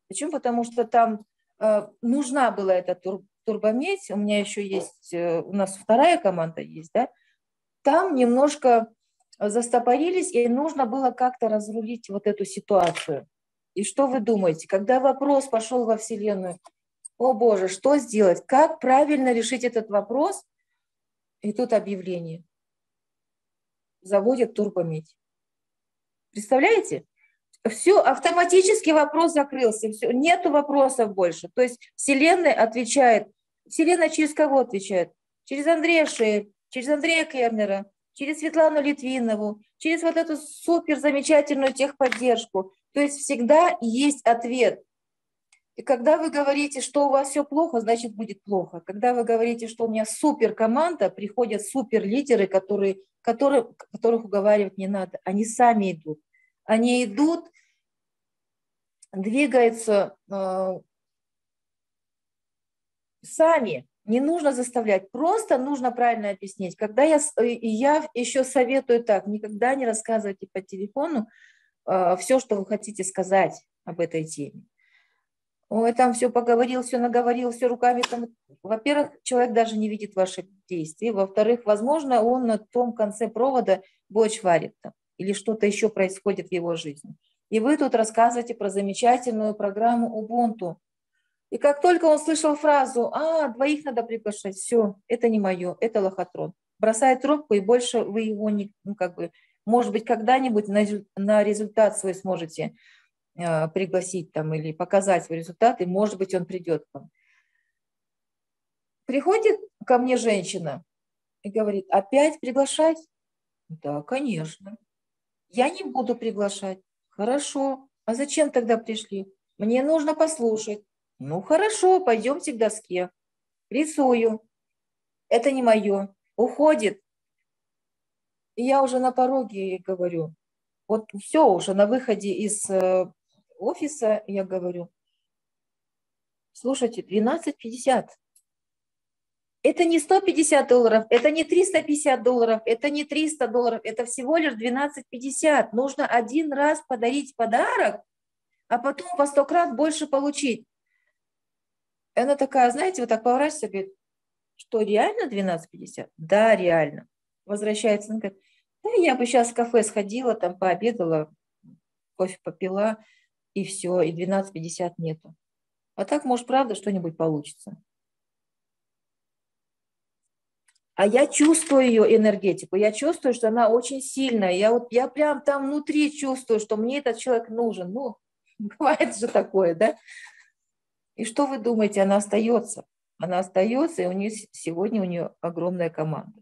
A: Почему? Потому что там нужна была эта тур, турбомедь, у меня еще есть, э, у нас вторая команда есть, да, там немножко застопорились, и нужно было как-то разрулить вот эту ситуацию. И что вы думаете, когда вопрос пошел во Вселенную, о боже, что сделать, как правильно решить этот вопрос, и тут объявление. Заводят турбомедь. Представляете? Все, автоматически вопрос закрылся, все, нету вопросов больше. То есть Вселенная отвечает, Вселенная через кого отвечает? Через Андрея Шель, через Андрея Кернера, через Светлану Литвинову, через вот эту супер замечательную техподдержку. То есть всегда есть ответ. И когда вы говорите, что у вас все плохо, значит будет плохо. Когда вы говорите, что у меня супер команда, приходят супер лидеры, которые, которые, которых уговаривать не надо. Они сами идут. Они идут, двигаются э, сами. Не нужно заставлять, просто нужно правильно объяснить. Когда я, я еще советую так, никогда не рассказывайте по телефону э, все, что вы хотите сказать об этой теме. Ой, там все поговорил, все наговорил, все руками. Там... Во-первых, человек даже не видит ваших действий. Во-вторых, возможно, он на том конце провода борщ варит там, или что-то еще происходит в его жизни. И вы тут рассказываете про замечательную программу Ubuntu, и как только он слышал фразу «А, двоих надо приглашать», все, это не мое, это лохотрон. Бросает трубку, и больше вы его не, ну, как бы, может быть, когда-нибудь на, на результат свой сможете э, пригласить там или показать свой результат, и, может быть, он придет к вам. Приходит ко мне женщина и говорит, опять приглашать? Да, конечно. Я не буду приглашать. Хорошо. А зачем тогда пришли? Мне нужно послушать. Ну хорошо, пойдемте к доске. Рисую. Это не мое. Уходит. И я уже на пороге говорю. Вот все уже на выходе из э, офиса я говорю. Слушайте, 12.50. Это не 150 долларов, это не 350 долларов, это не 300 долларов, это всего лишь 12.50. Нужно один раз подарить подарок, а потом по 100 крат больше получить. И она такая, знаете, вот так поворачивается, говорит, что реально 12.50? Да, реально. Возвращается, она говорит, да, я бы сейчас в кафе сходила, там пообедала, кофе попила, и все, и 12.50 нету. А так, может, правда, что-нибудь получится. А я чувствую ее энергетику, я чувствую, что она очень сильная. Я вот я прям там внутри чувствую, что мне этот человек нужен. Ну, бывает же такое, да? И что вы думаете, она остается? Она остается, и у нее сегодня у нее огромная команда.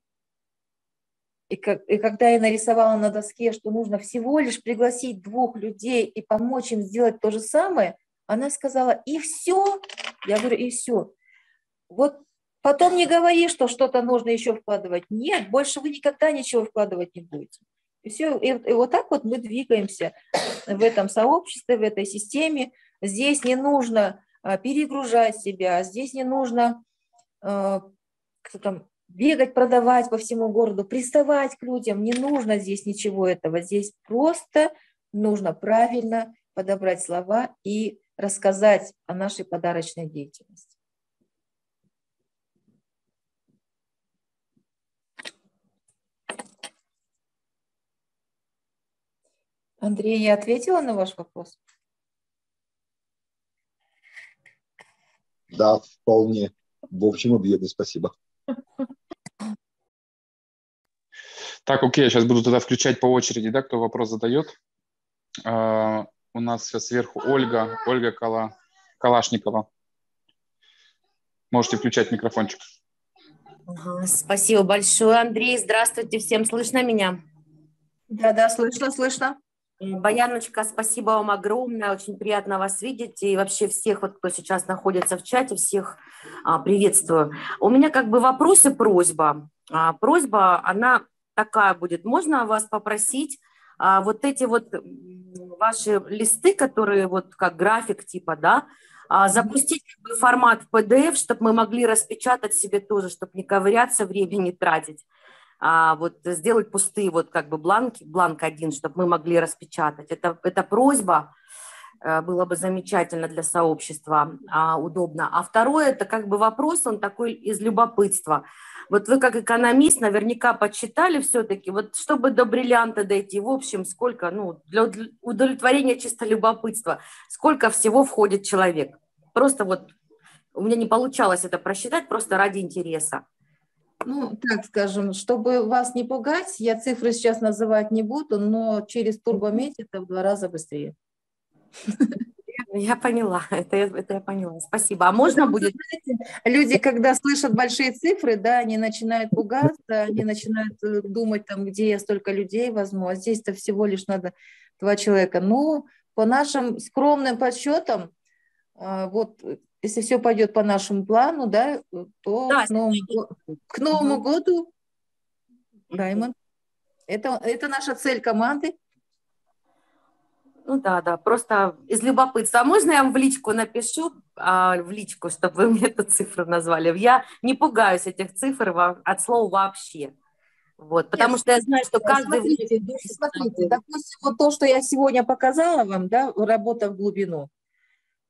A: И, как, и когда я нарисовала на доске, что нужно всего лишь пригласить двух людей и помочь им сделать то же самое, она сказала, и все. Я говорю, и все. Вот потом не говори, что что-то нужно еще вкладывать. Нет, больше вы никогда ничего вкладывать не будете. И все, и, и вот так вот мы двигаемся в этом сообществе, в этой системе. Здесь не нужно а, перегружать себя. Здесь не нужно а, там, бегать, продавать по всему городу, приставать к людям. Не нужно здесь ничего этого. Здесь просто нужно правильно подобрать слова и рассказать о нашей подарочной деятельности. Андрей, я ответила на ваш вопрос?
C: Да, вполне. В общем объеме спасибо.
B: Так, окей, я сейчас буду тогда включать по очереди, да, кто вопрос задает. Uh, у нас сейчас сверху Ольга, Ольга Кала, Калашникова. Можете включать микрофончик.
D: спасибо большое, Андрей. Здравствуйте всем. Слышно меня?
A: Да, да, слышно, слышно.
D: Баяночка, спасибо вам огромное, очень приятно вас видеть, и вообще всех, вот, кто сейчас находится в чате, всех а, приветствую. У меня как бы вопрос и просьба. А, просьба, она такая будет, можно вас попросить а, вот эти вот ваши листы, которые вот как график типа, да, а, запустить формат PDF, чтобы мы могли распечатать себе тоже, чтобы не ковыряться, времени тратить а, вот сделать пустые вот как бы бланки, бланк один, чтобы мы могли распечатать. Это, это просьба. э, было бы замечательно для сообщества, а, удобно. А второе, это как бы вопрос, он такой из любопытства. Вот вы как экономист наверняка подсчитали все-таки, вот чтобы до бриллианта дойти, в общем, сколько, ну, для удовлетворения чисто любопытства, сколько всего входит человек? Просто вот у меня не получалось это просчитать, просто ради интереса.
A: Ну, так скажем, чтобы вас не пугать, я цифры сейчас называть не буду, но через турбомет это в два раза быстрее.
D: Я поняла, это, это я поняла. Спасибо. А можно Потому будет?
A: Знаете, люди, когда слышат большие цифры, да, они начинают пугаться, они начинают э, думать, там, где я столько людей возьму, а здесь-то всего лишь надо два человека. Но по нашим скромным подсчетам, а, вот если все пойдет по нашему плану, да, то да, к, Новому, к Новому угу. году, Даймонд, это, это наша цель команды.
D: Ну да, да, просто из любопытства. А можно я вам в личку напишу, а, в личку, чтобы вы мне эту цифру назвали? Я не пугаюсь этих цифр от слова вообще. Вот, потому Нет, что я знаю, что каждый...
A: Смотрите, смотрите, допустим, вот то, что я сегодня показала вам, да, работа в глубину,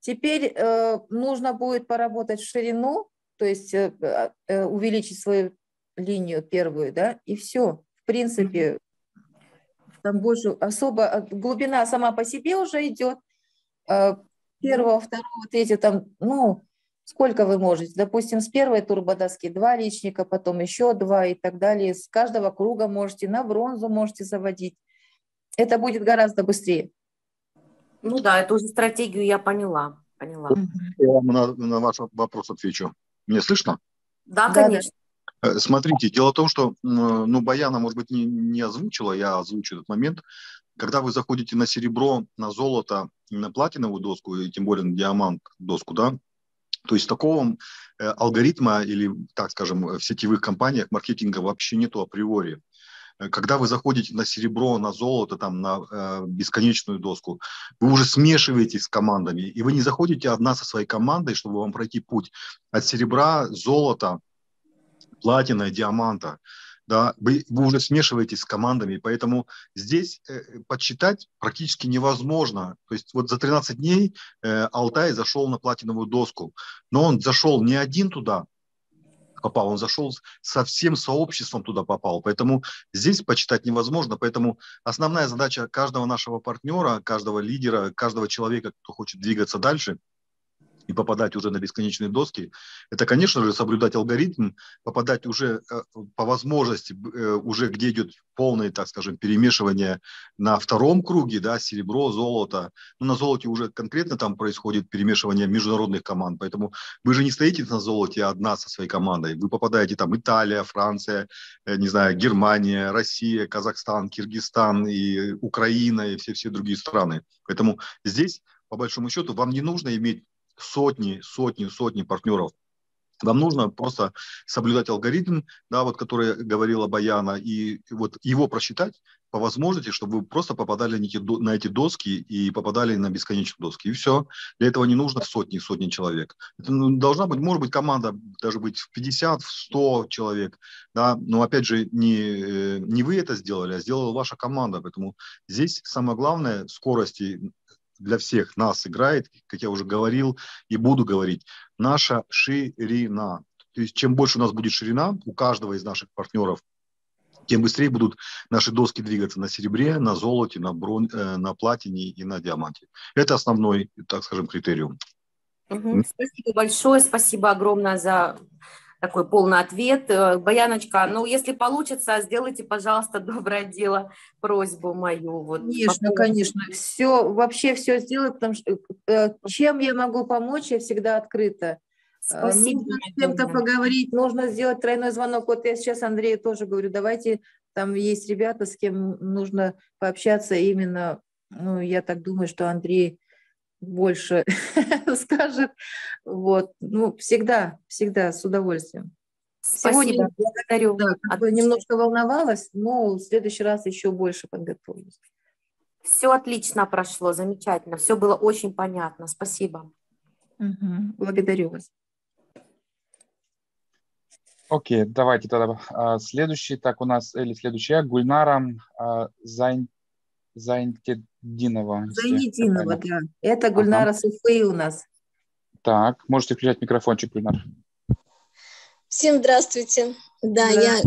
A: Теперь э, нужно будет поработать в ширину, то есть э, э, увеличить свою линию первую, да, и все. В принципе, там больше особо глубина сама по себе уже идет. Первого, второго, третьего, там, ну, сколько вы можете. Допустим, с первой турбодоски два личника, потом еще два и так далее. С каждого круга можете, на бронзу можете заводить. Это будет гораздо быстрее.
D: Ну да, эту уже стратегию я поняла. поняла.
C: Я вам на, на ваш вопрос отвечу. Мне слышно?
D: Да, конечно.
C: Э, смотрите, дело в том, что, ну, Баяна, может быть, не, не озвучила, я озвучу этот момент. Когда вы заходите на серебро, на золото, на платиновую доску, и тем более на диамант доску, да, то есть такого э, алгоритма или, так скажем, в сетевых компаниях маркетинга вообще нету априори. Э, когда вы заходите на серебро, на золото, там, на э, бесконечную доску, вы уже смешиваетесь с командами, и вы не заходите одна со своей командой, чтобы вам пройти путь от серебра, золота, платина, диаманта. Да, вы, вы уже смешиваетесь с командами, поэтому здесь э, подсчитать практически невозможно. То есть вот за 13 дней э, Алтай зашел на платиновую доску, но он зашел не один туда, попал, он зашел со всем сообществом туда попал. Поэтому здесь почитать невозможно. Поэтому основная задача каждого нашего партнера, каждого лидера, каждого человека, кто хочет двигаться дальше – и попадать уже на бесконечные доски, это, конечно же, соблюдать алгоритм, попадать уже э, по возможности, э, уже где идет полное, так скажем, перемешивание на втором круге, да, серебро, золото. Ну, на золоте уже конкретно там происходит перемешивание международных команд, поэтому вы же не стоите на золоте одна со своей командой, вы попадаете там Италия, Франция, э, не знаю, Германия, Россия, Казахстан, Киргизстан и Украина и все-все другие страны. Поэтому здесь, по большому счету, вам не нужно иметь сотни, сотни, сотни партнеров. Вам нужно просто соблюдать алгоритм, да, вот, который говорила Баяна, и вот его просчитать по возможности, чтобы вы просто попадали на эти, доски и попадали на бесконечные доски. И все. Для этого не нужно сотни сотни человек. Это ну, должна быть, может быть, команда даже быть в 50, в 100 человек. Да? Но опять же, не, э, не вы это сделали, а сделала ваша команда. Поэтому здесь самое главное скорости для всех нас играет, как я уже говорил и буду говорить, наша ширина. То есть чем больше у нас будет ширина у каждого из наших партнеров, тем быстрее будут наши доски двигаться на серебре, на золоте, на, брон, э, на платине и на диаманте. Это основной, так скажем, критериум.
D: Угу. Спасибо большое, спасибо огромное за такой полный ответ. Э, Баяночка, ну, если получится, сделайте, пожалуйста, доброе дело, просьбу мою.
A: Вот, конечно, по конечно. Все, вообще все сделаю, потому что э, чем я могу помочь, я всегда открыта. Э, Спасибо. Нужно с кем-то поговорить, нужно сделать тройной звонок. Вот я сейчас Андрею тоже говорю, давайте, там есть ребята, с кем нужно пообщаться именно, ну, я так думаю, что Андрей больше скажет. Вот. Ну, всегда, всегда с удовольствием.
D: Спасибо, Сегодня, благодарю.
A: Да, бы немножко волновалась, но в следующий раз еще больше подготовлюсь.
D: Все отлично прошло, замечательно. Все было очень понятно. Спасибо.
A: Угу, благодарю вас.
B: Окей, давайте тогда а, следующий. Так, у нас, или следующая, Гульнара а, Зайн, Зайнтединова.
A: Зайнтединова, да. Это Гульнара ага. Суфы у нас.
B: Так, можете включать микрофончик, Гульнар.
E: Всем здравствуйте. Да, я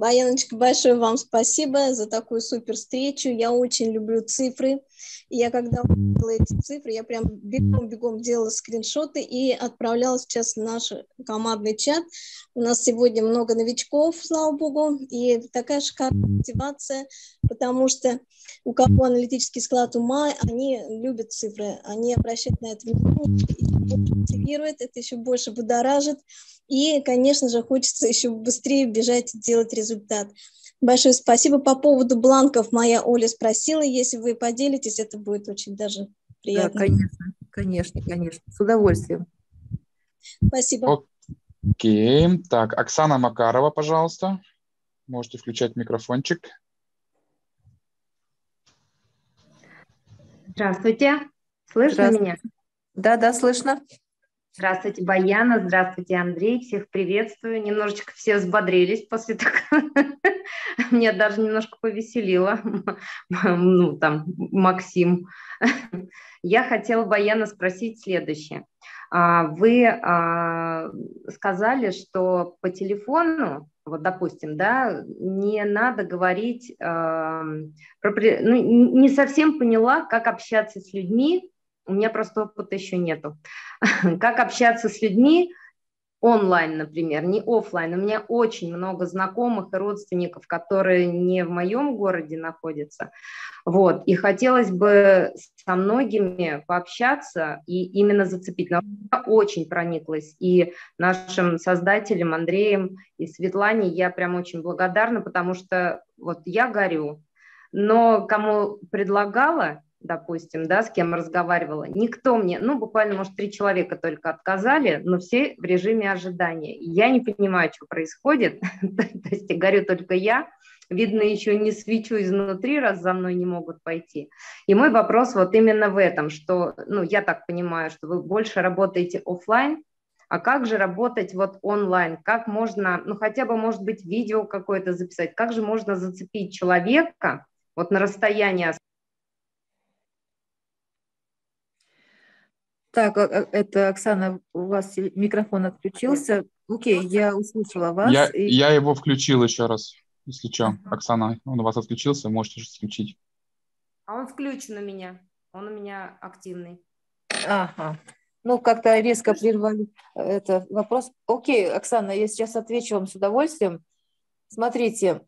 E: Баяночка, большое вам спасибо за такую супер встречу. Я очень люблю цифры. Я когда увидела эти цифры, я прям бегом-бегом делала скриншоты и отправляла сейчас в наш командный чат. У нас сегодня много новичков, слава богу, и такая шикарная мотивация, потому что у кого аналитический склад ума, они любят цифры, они обращают на это внимание, это мотивирует, это еще больше будоражит. И, конечно же, хочется еще быстрее бежать и делать результат. Большое спасибо. По поводу бланков моя Оля спросила, если вы поделитесь, это будет очень даже приятно.
A: Да, конечно, конечно, конечно, с удовольствием.
E: Спасибо.
B: Окей, так, Оксана Макарова, пожалуйста. Можете включать микрофончик.
F: Здравствуйте. Слышно Здравствуйте. меня?
A: Да, да, слышно.
F: Здравствуйте, Баяна. Здравствуйте, Андрей. Всех приветствую. Немножечко все взбодрились после такого. Меня даже немножко повеселило. Ну, там, Максим. Я хотела, Баяна, спросить следующее. А, вы а, сказали, что по телефону, вот, допустим, да, не надо говорить, про, ну, не совсем поняла, как общаться с людьми, у меня просто опыта еще нету. Как общаться с людьми онлайн, например, не офлайн. У меня очень много знакомых и родственников, которые не в моем городе находятся. Вот. И хотелось бы со многими пообщаться и именно зацепить. Но я очень прониклась. И нашим создателям Андреем и Светлане я прям очень благодарна, потому что вот я горю. Но кому предлагала, допустим, да, с кем разговаривала, никто мне, ну, буквально, может, три человека только отказали, но все в режиме ожидания. Я не понимаю, что происходит, то есть горю только я, видно, еще не свечу изнутри, раз за мной не могут пойти. И мой вопрос вот именно в этом, что, ну, я так понимаю, что вы больше работаете офлайн, а как же работать вот онлайн? Как можно, ну хотя бы, может быть, видео какое-то записать? Как же можно зацепить человека вот на расстоянии
A: Так, а, а, это Оксана, у вас микрофон отключился. Окей, я услышала вас.
B: Я, и... я его включил еще раз, если что. Оксана, он у вас отключился, можете же включить.
F: А он включен у меня, он у меня активный.
A: Ага. Ну, как-то резко прервали э, этот вопрос. Окей, Оксана, я сейчас отвечу вам с удовольствием. Смотрите,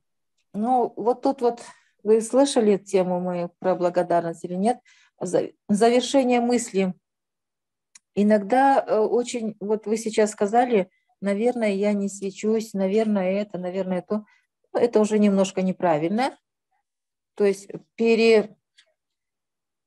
A: ну, вот тут вот вы слышали тему мою про благодарность или нет? Завершение мысли Иногда э, очень, вот вы сейчас сказали, наверное, я не свечусь, наверное, это, наверное, то. Ну, это уже немножко неправильно. То есть пере,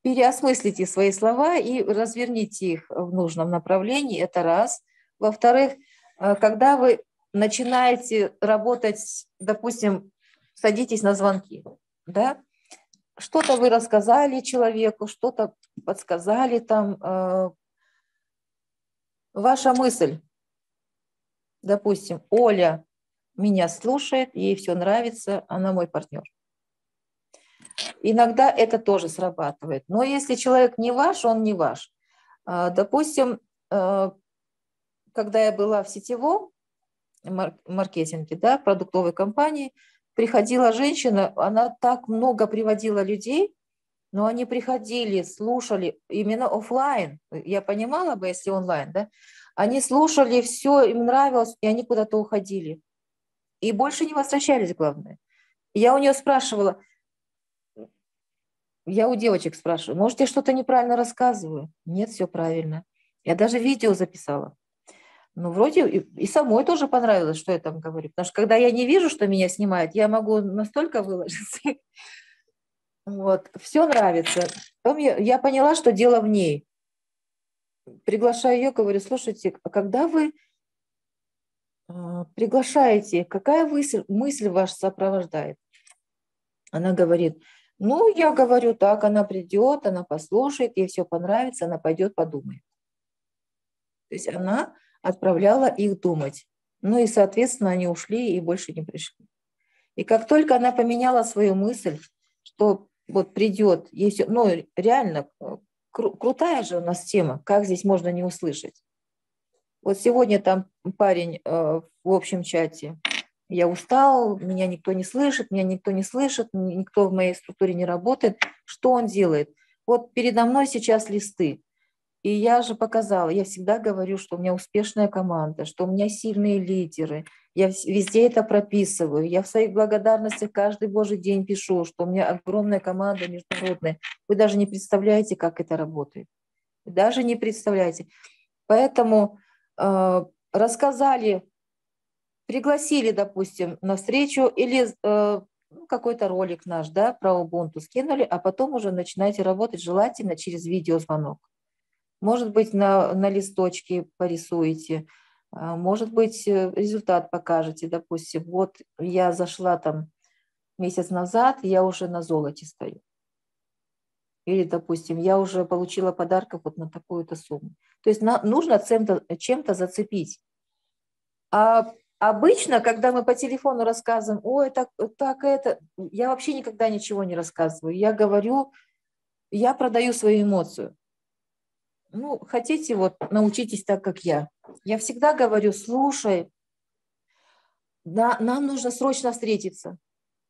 A: переосмыслите свои слова и разверните их в нужном направлении. Это раз. Во-вторых, э, когда вы начинаете работать, допустим, садитесь на звонки, да, что-то вы рассказали человеку, что-то подсказали там, э, Ваша мысль, допустим, Оля меня слушает, ей все нравится, она мой партнер. Иногда это тоже срабатывает. Но если человек не ваш, он не ваш. А, допустим, э, когда я была в сетевом маркетинге, да, продуктовой компании, приходила женщина, она так много приводила людей, но они приходили, слушали именно офлайн. Я понимала бы, если онлайн, да? Они слушали все, им нравилось, и они куда-то уходили. И больше не возвращались, главное. Я у нее спрашивала, я у девочек спрашиваю, может, я что-то неправильно рассказываю? Нет, все правильно. Я даже видео записала. Ну, вроде и, и самой тоже понравилось, что я там говорю. Потому что когда я не вижу, что меня снимают, я могу настолько выложиться, вот, все нравится. Потом я, я поняла, что дело в ней. Приглашаю ее, говорю, слушайте, а когда вы э, приглашаете, какая мысль, мысль вас сопровождает? Она говорит, ну, я говорю так, она придет, она послушает, ей все понравится, она пойдет, подумает. То есть она отправляла их думать. Ну и, соответственно, они ушли и больше не пришли. И как только она поменяла свою мысль, что вот придет, если, ну, реально, э, кру- крутая же у нас тема, как здесь можно не услышать. Вот сегодня там парень э, в общем чате, я устал, меня никто не слышит, меня никто не слышит, никто в моей структуре не работает. Что он делает? Вот передо мной сейчас листы. И я же показала, я всегда говорю, что у меня успешная команда, что у меня сильные лидеры. Я везде это прописываю. Я в своих благодарностях каждый божий день пишу, что у меня огромная команда международная. Вы даже не представляете, как это работает. Даже не представляете. Поэтому э, рассказали, пригласили, допустим, на встречу или э, ну, какой-то ролик наш, да, про Ubuntu скинули, а потом уже начинаете работать желательно через видеозвонок. Может быть, на, на листочке порисуете, а, может быть, э, результат покажете, допустим, вот я зашла там месяц назад, я уже на золоте стою. Или, допустим, я уже получила подарков вот на такую-то сумму. То есть на, нужно чем-то, чем-то зацепить. А обычно, когда мы по телефону рассказываем, ой, так, так это, я вообще никогда ничего не рассказываю. Я говорю, я продаю свою эмоцию ну, хотите, вот, научитесь так, как я. Я всегда говорю, слушай, да, нам нужно срочно встретиться.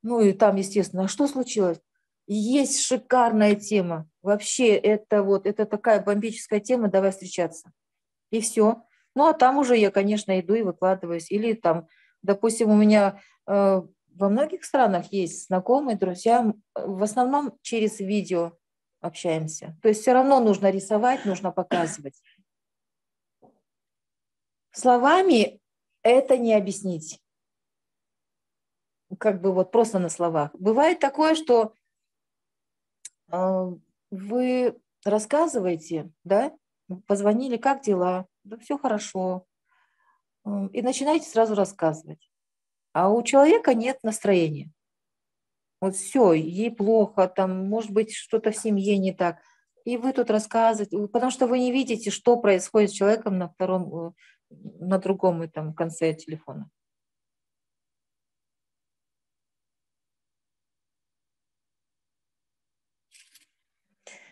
A: Ну и там, естественно, а что случилось? Есть шикарная тема. Вообще, это вот, это такая бомбическая тема, давай встречаться. И все. Ну, а там уже я, конечно, иду и выкладываюсь. Или там, допустим, у меня э, во многих странах есть знакомые, друзья, в основном через видео общаемся. То есть все равно нужно рисовать, нужно показывать. Словами это не объяснить. Как бы вот просто на словах. Бывает такое, что э, вы рассказываете, да, позвонили, как дела, да все хорошо, и начинаете сразу рассказывать. А у человека нет настроения. Вот все, ей плохо, там, может быть, что-то в семье не так. И вы тут рассказываете, потому что вы не видите, что происходит с человеком на втором, э, на другом этом конце телефона.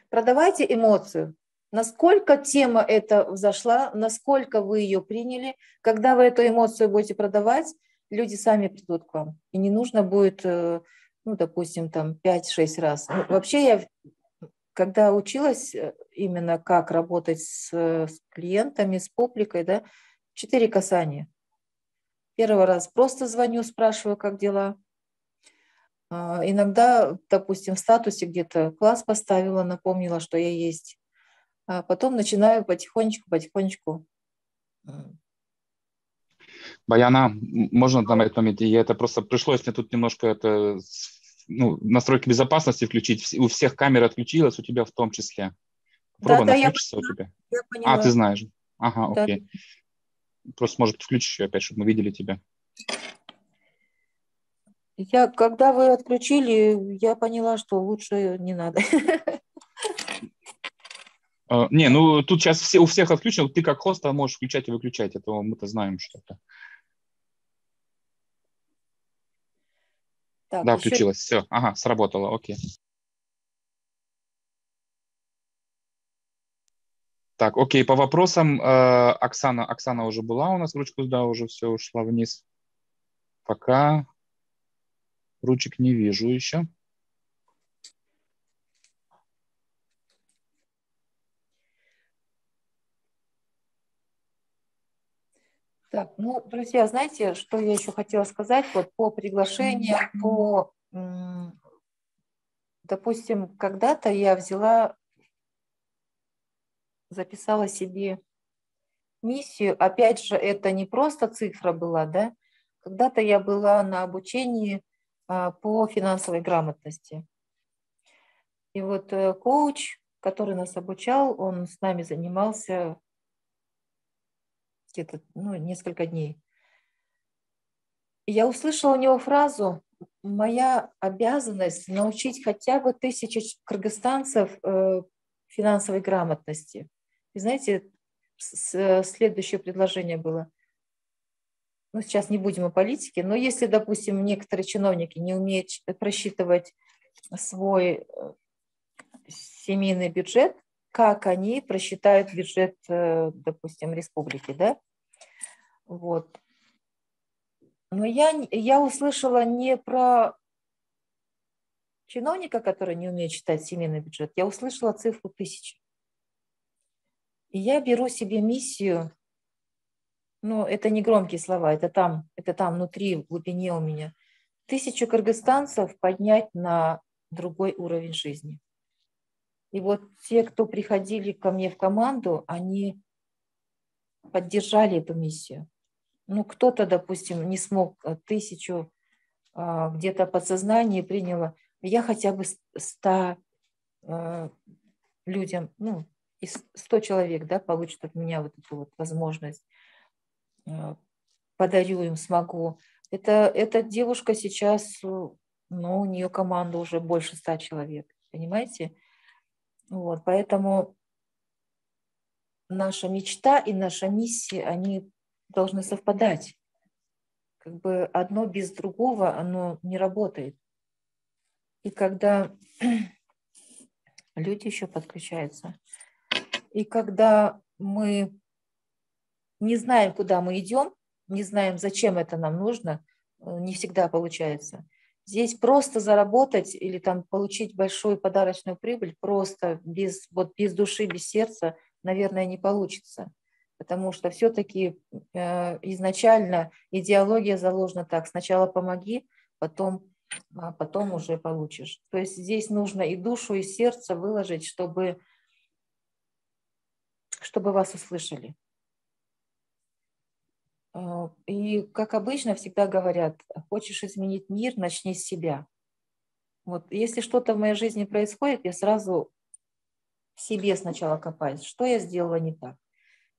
A: Продавайте эмоцию. Насколько тема эта взошла, насколько вы ее приняли, когда вы эту эмоцию будете продавать, люди сами придут к вам. И не нужно будет э, ну, допустим, там 5-6 раз. Ну, вообще я, когда училась э, именно как работать с, с клиентами, с публикой, да, четыре касания. Первый раз просто звоню, спрашиваю, как дела. А, иногда, допустим, в статусе где-то класс поставила, напомнила, что я есть. А потом начинаю потихонечку, потихонечку
B: Баяна, можно там этот момент? Я это просто пришлось мне тут немножко это ну, настройки безопасности включить. У всех камера отключилась, у тебя в том числе. Попробуй да, да, я, у тебя. Я поняла. А, ты знаешь. Ага, да. окей. Просто, может, включишь ее опять, чтобы мы видели тебя.
A: Я, когда вы отключили, я поняла, что лучше не надо.
B: Uh, не, ну тут сейчас все, у всех отключено, ты как хост можешь включать и выключать, это мы-то знаем что-то. Так, да, еще... Все. Ага, сработало. Окей. Так, окей, по вопросам э, Оксана. Оксана уже была у нас, ручку, да, уже все ушла вниз. Пока ручек не вижу еще.
A: Так, ну, друзья, знаете, что я еще хотела сказать? Вот по приглашению, по, допустим, когда-то я взяла, записала себе миссию, опять же, это не просто цифра была, да, когда-то я была на обучении а, по финансовой грамотности. И вот э, коуч, который нас обучал, он с нами занимался где-то ну, несколько дней. я услышала у него фразу «Моя обязанность научить хотя бы тысячу кыргызстанцев э, финансовой грамотности». И знаете, следующее предложение было. Ну, сейчас не будем о политике, но если, допустим, некоторые чиновники не умеют просчитывать свой э, семейный бюджет, как они просчитают бюджет, э, допустим, республики, да? Вот. Но я, я услышала не про чиновника, который не умеет читать семейный бюджет, я услышала цифру тысячи. И я беру себе миссию, ну, это не громкие слова, это там, это там внутри, в глубине у меня, тысячу кыргызстанцев поднять на другой уровень жизни. И вот те, кто приходили ко мне в команду, они поддержали эту миссию. Ну, кто-то, допустим, не смог э, тысячу а, где-то подсознание приняло. Я хотя бы ста а, людям, ну, из 100 человек, да, получат от меня вот эту вот возможность. А, подарю им, смогу. Это, эта девушка сейчас, ну, у нее команда уже больше ста человек, понимаете? Вот, поэтому наша мечта и наша миссия, они должны совпадать. Как бы одно без другого, оно не работает. И когда люди еще подключаются, и когда мы не знаем, куда мы идем, не знаем, зачем это нам нужно, э, не всегда получается. Здесь просто заработать или там получить большую подарочную прибыль просто без, вот без души, без сердца, наверное, не получится потому что все-таки э, изначально идеология заложена так, сначала помоги, потом, а потом уже получишь. То есть здесь нужно и душу, и сердце выложить, чтобы, чтобы вас услышали. И, как обычно, всегда говорят, хочешь изменить мир, начни с себя. Вот если что-то в моей жизни происходит, я сразу в себе сначала копаюсь, что я сделала не так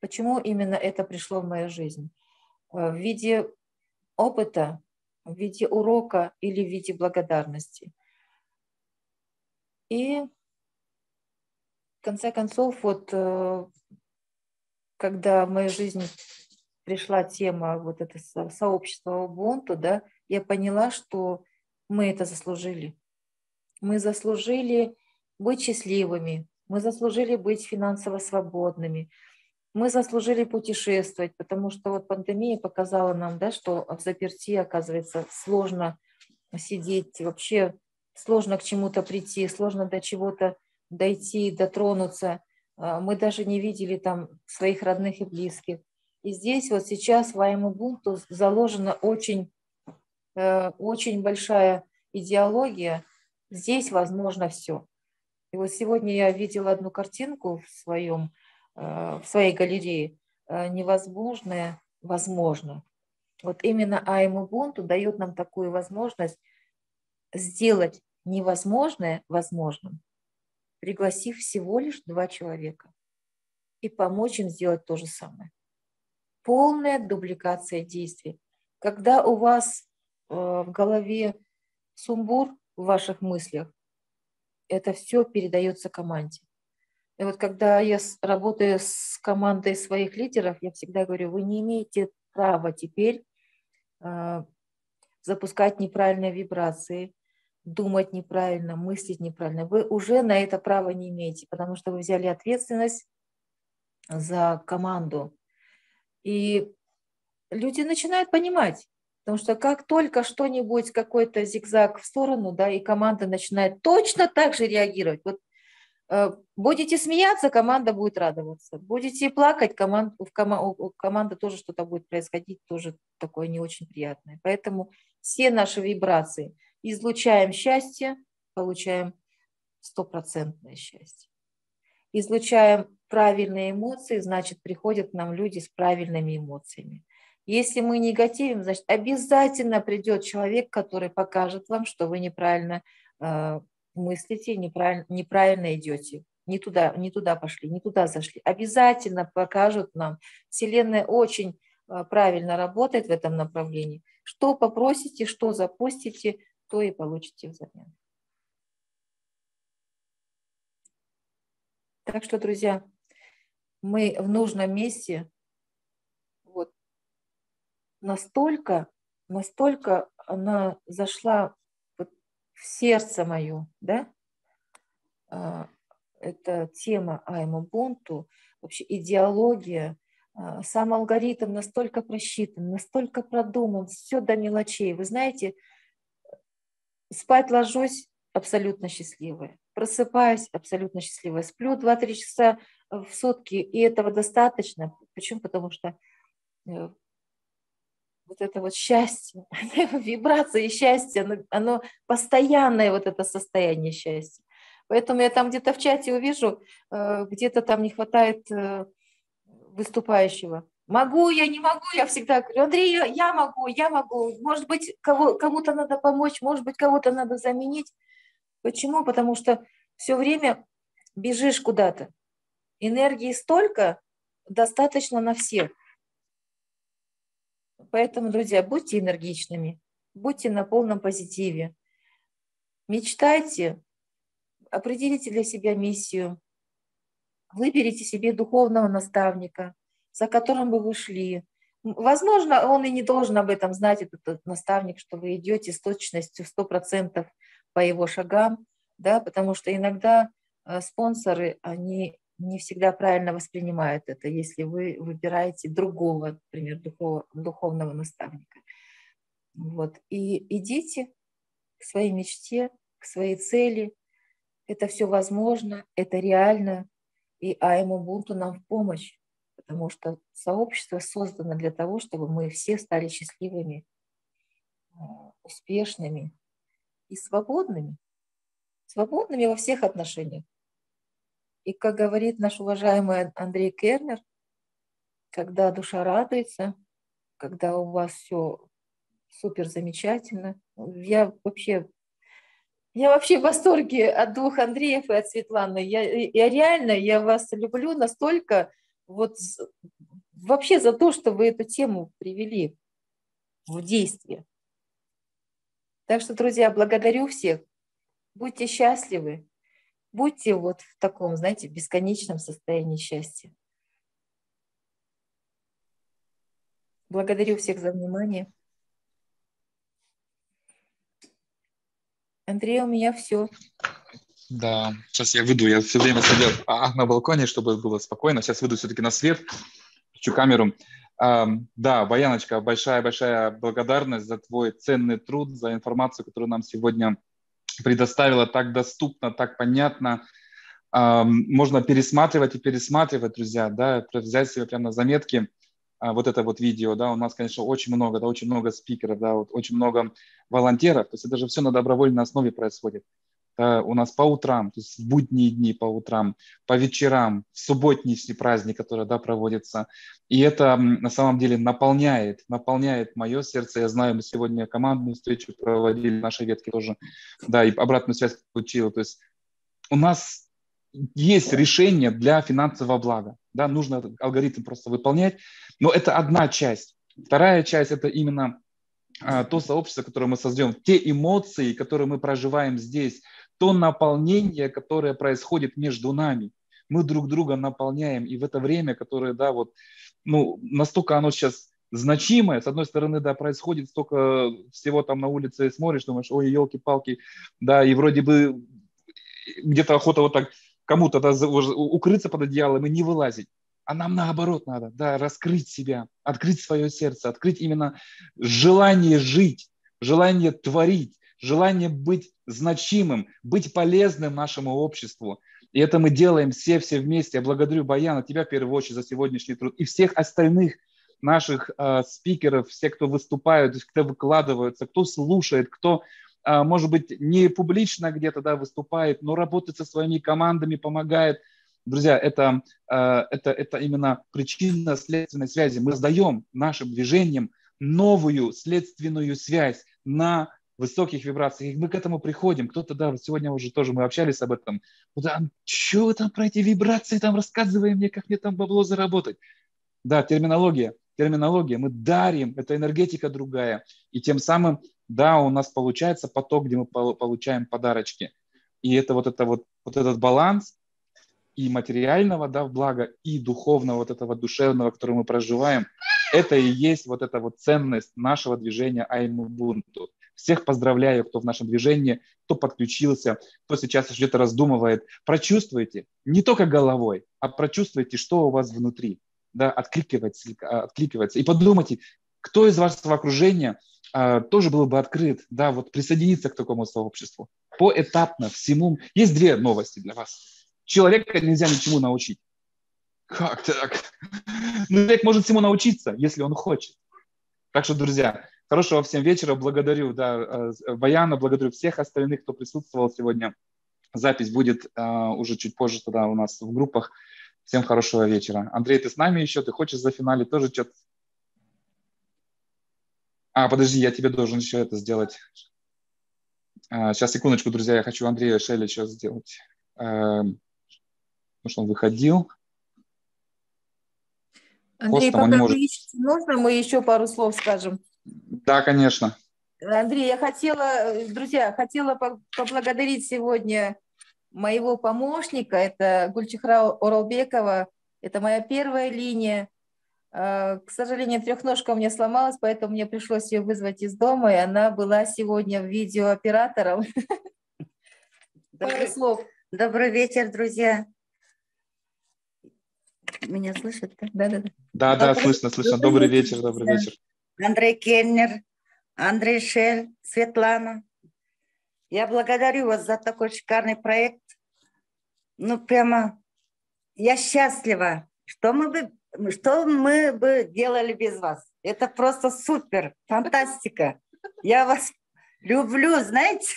A: Почему именно это пришло в мою жизнь? Э, в виде опыта, в виде урока или в виде благодарности. И в конце концов, вот э, когда в мою жизнь пришла тема вот это сообщества Ubuntu, да, я поняла, что мы это заслужили. Мы заслужили быть счастливыми, мы заслужили быть финансово свободными, мы заслужили путешествовать, потому что вот пандемия показала нам, да, что в заперти, оказывается, сложно сидеть, вообще сложно к чему-то прийти, сложно до чего-то дойти, дотронуться. А, мы даже не видели там своих родных и близких. И здесь вот сейчас в Аймубунту заложена очень, э, очень большая идеология. Здесь возможно все. И вот сегодня я видела одну картинку в своем Э, в своей галерее э, невозможное возможно. Вот именно Ubuntu дает нам такую возможность сделать невозможное возможным, пригласив всего лишь два человека и помочь им сделать то же самое. Полная дубликация действий. Когда у вас э, в голове сумбур в ваших мыслях, это все передается команде. И вот когда я работаю с командой своих лидеров, я всегда говорю, вы не имеете права теперь э, запускать неправильные вибрации, думать неправильно, мыслить неправильно. Вы уже на это право не имеете, потому что вы взяли ответственность за команду. И люди начинают понимать, потому что как только что-нибудь, какой-то зигзаг в сторону, да, и команда начинает точно так же реагировать. Вот Э, будете смеяться, команда будет радоваться. Будете плакать, команд, в кома, у команды тоже что-то будет происходить, тоже такое не очень приятное. Поэтому все наши вибрации излучаем счастье, получаем стопроцентное счастье. Излучаем правильные эмоции, значит, приходят к нам люди с правильными эмоциями. Если мы негативим, значит, обязательно придет человек, который покажет вам, что вы неправильно э, мыслите, неправильно, неправильно идете, не туда, не туда пошли, не туда зашли. Обязательно покажут нам. Вселенная очень а, правильно работает в этом направлении. Что попросите, что запустите, то и получите взамен. Так что, друзья, мы в нужном месте. Вот. Настолько, настолько она зашла в сердце мое, да, а, это тема Айму Бунту, вообще идеология, а, сам алгоритм настолько просчитан, настолько продуман, все до мелочей. Вы знаете, спать ложусь абсолютно счастливая, просыпаюсь абсолютно счастливая, сплю 2-3 часа в сутки, и этого достаточно. Почему? Потому что э, вот это вот счастье, вибрация счастья, оно, оно постоянное вот это состояние счастья. Поэтому я там где-то в чате увижу, э, где-то там не хватает э, выступающего. Могу я, не могу, я всегда говорю, Андрей, я могу, я могу. Может быть, кого, кому-то надо помочь, может быть, кого-то надо заменить. Почему? Потому что все время бежишь куда-то. Энергии столько, достаточно на всех. Поэтому, друзья, будьте энергичными, будьте на полном позитиве. Мечтайте, определите для себя миссию, выберите себе духовного наставника, за которым бы вы шли. Возможно, он и не должен об этом знать, этот наставник, что вы идете с точностью 100% по его шагам, да, потому что иногда э, спонсоры, они не всегда правильно воспринимают это, если вы выбираете другого, например, духов, духовного наставника. Вот. И идите к своей мечте, к своей цели. Это все возможно, это реально. И АМ Убунту нам в помощь, потому что сообщество создано для того, чтобы мы все стали счастливыми, э, успешными и свободными. Свободными во всех отношениях. И как говорит наш уважаемый Андрей Кернер, когда душа радуется, когда у вас все супер замечательно, я вообще я вообще в восторге от двух Андреев и от Светланы. Я, я реально, я вас люблю настолько, вот вообще за то, что вы эту тему привели в действие. Так что, друзья, благодарю всех. Будьте счастливы, будьте вот в таком, знаете, бесконечном состоянии счастья. Благодарю всех за внимание. Андрей, у меня все.
B: Да, сейчас я выйду. Я все время сидел а, на балконе, чтобы было спокойно. Сейчас выйду все-таки на свет, включу камеру. Да, Баяночка, большая-большая благодарность за твой ценный труд, за информацию, которую нам сегодня предоставила так доступно, так понятно. Можно пересматривать и пересматривать, друзья, да, взять себе прямо на заметки а, вот это вот видео, да, у нас, конечно, очень много, да, очень много спикеров, да, вот очень много волонтеров, то есть это же все на добровольной основе происходит. Да, у нас по утрам, то есть в будние дни по утрам, по вечерам, в субботние праздник, который, да, проводится. И это на самом деле наполняет, наполняет мое сердце. Я знаю, мы сегодня командную встречу проводили, наши ветки тоже, да, и обратную связь получил. То есть у нас есть решение для финансового блага. Да, нужно этот алгоритм просто выполнять. Но это одна часть. Вторая часть – это именно а, то сообщество, которое мы создаем, те эмоции, которые мы проживаем здесь, то наполнение, которое происходит между нами. Мы друг друга наполняем. И в это время, которое, да, вот, ну, настолько оно сейчас значимое. С одной стороны, да, происходит столько всего там на улице, смотришь, думаешь, ой, елки-палки, да, и вроде бы где-то охота вот так кому-то да, укрыться под одеялом и не вылазить. А нам наоборот надо, да, раскрыть себя, открыть свое сердце, открыть именно желание жить, желание творить, желание быть значимым, быть полезным нашему обществу. И это мы делаем все-все вместе. Я благодарю Баяна, тебя в первую очередь за сегодняшний труд и всех остальных наших э, спикеров, все, кто выступают, кто выкладываются, кто слушает, кто а, может быть, не публично где-то да, выступает, но работает со своими командами, помогает. Друзья, это, а, это, это именно причина следственной связи. Мы создаем нашим движением новую следственную связь на высоких вибрациях. И мы к этому приходим. Кто-то, да, сегодня уже тоже мы общались об этом. Да, что вы там про эти вибрации там рассказываем мне, как мне там бабло заработать? Да, терминология, терминология. Мы дарим, это энергетика другая. И тем самым да, у нас получается поток, где мы получаем подарочки. И это вот, это вот, вот этот баланс и материального, да, блага, и духовного, вот этого душевного, который мы проживаем, это и есть вот эта вот ценность нашего движения Аймубунту. Всех поздравляю, кто в нашем движении, кто подключился, кто сейчас что-то раздумывает. Прочувствуйте, не только головой, а прочувствуйте, что у вас внутри. Да, откликивается, откликивается. И подумайте, кто из вашего окружения а, тоже был бы открыт, да, вот присоединиться к такому сообществу. Поэтапно, всему. Есть две новости для вас. Человека нельзя ничему научить. Как так? Ну, человек может всему научиться, если он хочет. Так что, друзья, хорошего всем вечера. Благодарю да, э, Баяна, благодарю всех остальных, кто присутствовал сегодня. Запись будет uh, уже чуть позже тогда у нас в группах. Всем хорошего вечера. Андрей, ты с нами еще? Ты хочешь за финале тоже что-то? А, подожди, я тебе должен еще это сделать. Uh, сейчас, секундочку, друзья, я хочу Андрея Шеля сейчас сделать. Uh, потому что он выходил.
A: Андрей, Хостом пока может... вы ищете, можно мы еще пару слов скажем?
B: Да, конечно.
A: Андрей, я хотела, друзья, хотела поблагодарить сегодня моего помощника, это Гульчихра Оралбекова, это моя первая линия. А, к сожалению, трехножка у меня сломалась, поэтому мне пришлось ее вызвать из дома, и она была сегодня видеооператором.
G: Пару слов. Добрый вечер, друзья. Меня слышат?
B: Да, да, да. Да, да, слышно, слышно. Добрый вечер, добрый вечер.
G: Андрей Кельнер, Андрей Шель, Светлана. Я благодарю вас за такой шикарный проект. Ну, прямо я счастлива. Что мы бы, что мы бы делали без вас? Это просто супер, фантастика. Я вас люблю, знаете.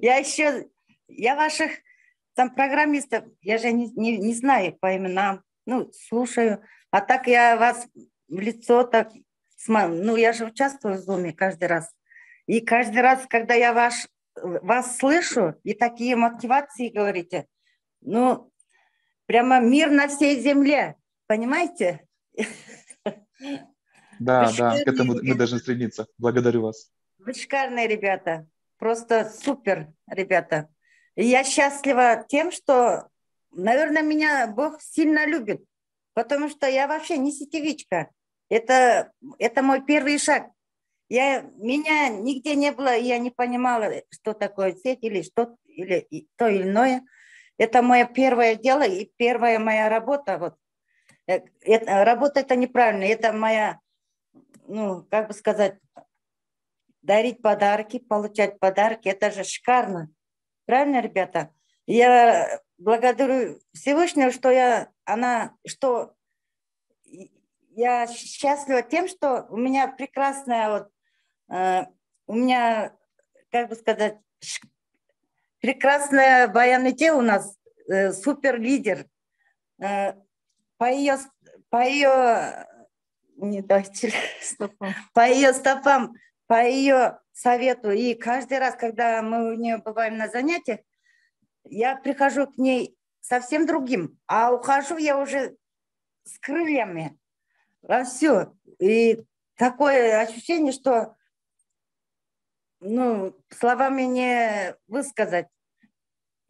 G: Я еще, я ваших там программистов, я же не, не, не знаю по именам ну, слушаю. А так я вас в лицо так, ну, я же участвую в Зуме каждый раз. И каждый раз, когда я ваш, вас слышу, и такие мотивации говорите, ну, прямо мир на всей земле, понимаете?
B: Да, да, к этому мы должны стремиться. Благодарю вас.
G: Вы шикарные ребята, просто супер ребята. И я счастлива тем, что Наверное, меня Бог сильно любит, потому что я вообще не сетевичка. Это, это мой первый шаг. Я, меня нигде не было, я не понимала, что такое сеть или что или то или иное. Это мое первое дело и первая моя работа. Вот. Э, это, работа это неправильно, это моя, ну, как бы сказать, дарить подарки, получать подарки, это же шикарно. Правильно, ребята? Я благодарю Всевышнего, что я, она, что я счастлива тем, что у меня прекрасная вот, э, у меня, как бы сказать, прекрасная Баян Ите у нас, э, супер лидер. Э, по ее, по ее, не дайте, стопам. по ее стопам, по ее совету. И каждый раз, когда мы у нее бываем на занятиях, я прихожу к ней совсем другим, а ухожу я уже с крыльями все. И такое ощущение, что ну, словами не высказать.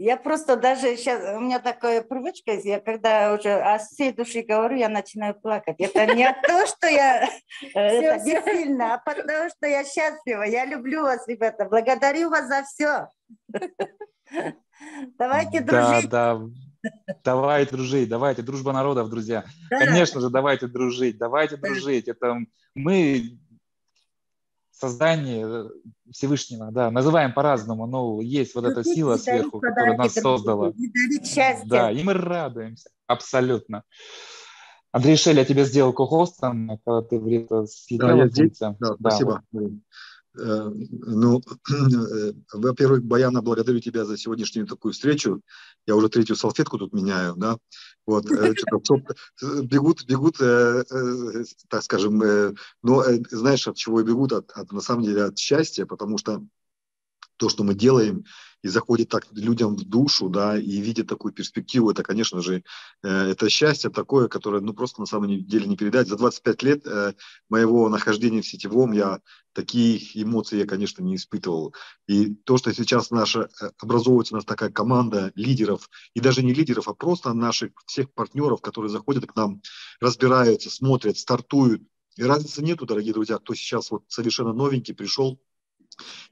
G: Я просто даже сейчас, у меня такая привычка, я когда уже о всей души говорю, я начинаю плакать. Это не то, что я это не сильно, а потому что я счастлива. Я люблю вас, ребята. Благодарю вас за все. Давайте дружить.
B: Да, да. Давай дружить, давайте, дружба народов, друзья. Да. Конечно же, давайте дружить, давайте да. дружить. Это мы создание Всевышнего, да, называем по-разному, но есть вот эта сила сверху, которая нас создала. Да, и мы радуемся, абсолютно. Андрей Шель, я тебе сделал ко-хостом, когда ты в это.
C: Да, я здесь. Да, да, спасибо. Э, ну, э, во-первых, Баяна, благодарю тебя за сегодняшнюю такую встречу. Я уже третью салфетку тут меняю, да. Вот, э, бегут, бегут, так скажем, но знаешь, от чего бегут? От, от, на самом деле от счастья, потому что то, что мы делаем, и заходит так людям в душу, да, и видит такую перспективу, это, конечно же, э, это счастье такое, которое, ну, просто на самом деле не передать. За 25 лет э, моего нахождения в сетевом я таких эмоций я, конечно, не испытывал. И то, что сейчас наша, э, образовывается у нас такая команда лидеров, и даже не лидеров, а просто наших всех партнеров, которые заходят к нам, разбираются, смотрят, стартуют. И разницы нету, дорогие друзья, кто сейчас вот совершенно новенький пришел,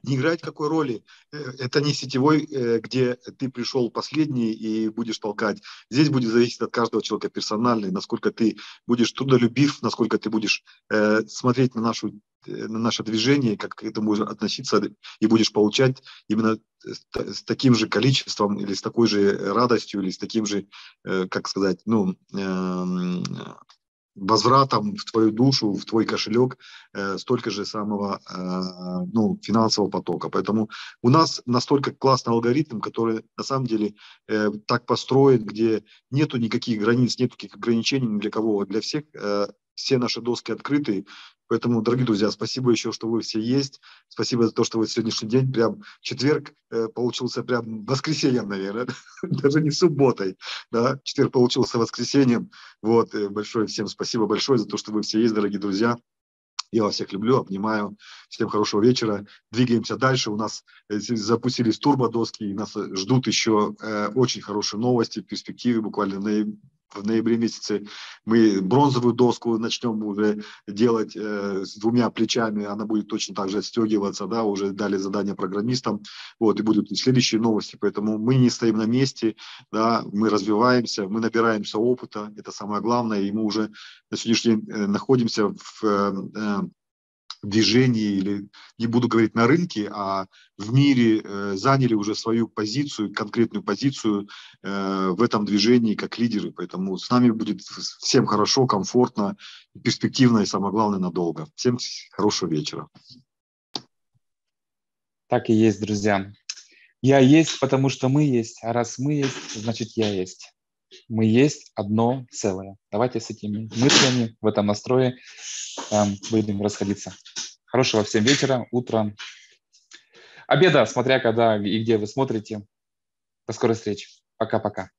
C: не играет какой роли. Э, это не сетевой, э, где ты пришел последний и будешь толкать. Здесь будет зависеть от каждого человека персонально, насколько ты будешь трудолюбив, насколько ты будешь э, смотреть на нашу на наше движение, как к этому относиться и будешь получать именно с таким же количеством или с такой же радостью или с таким же, как сказать, ну, эм, возвратом в твою душу, в твой кошелек э, столько же самого э, ну, финансового потока. Поэтому у нас настолько классный алгоритм, который на самом деле э, так построен, где нету никаких границ, нет никаких ограничений ни для кого, для всех. Э, все наши доски открыты, Поэтому, дорогие друзья, спасибо еще, что вы все есть. Спасибо за то, что вы сегодняшний день, прям четверг э, получился прям воскресеньем, наверное, даже не субботой. Да? Четверг получился воскресеньем. Вот, э, большое всем спасибо большое за то, что вы все есть, дорогие друзья. Я вас всех люблю, обнимаю. Всем хорошего вечера. Двигаемся дальше. У нас э, запустились турбодоски, и нас ждут еще э, очень хорошие новости, перспективы буквально на в ноябре месяце. Мы бронзовую доску начнем уже делать э, с двумя плечами, она будет точно так же отстегиваться, да, уже дали задание программистам, вот, и будут следующие новости, поэтому мы не стоим на месте, да, мы развиваемся, мы набираемся опыта, это самое главное, и мы уже на сегодняшний день э, находимся в э, э движении или не буду говорить на рынке, а в мире э, заняли уже свою позицию, конкретную позицию э, в этом движении как лидеры. Поэтому с нами будет всем хорошо, комфортно, перспективно и самое главное надолго. Всем хорошего вечера.
B: Так и есть, друзья. Я есть, потому что мы есть, а раз мы есть, значит я есть мы есть одно целое. Давайте с этими мыслями в этом настрое э, будем расходиться. Хорошего всем вечера, утра, обеда, смотря когда и где вы смотрите. До скорой встречи. Пока-пока.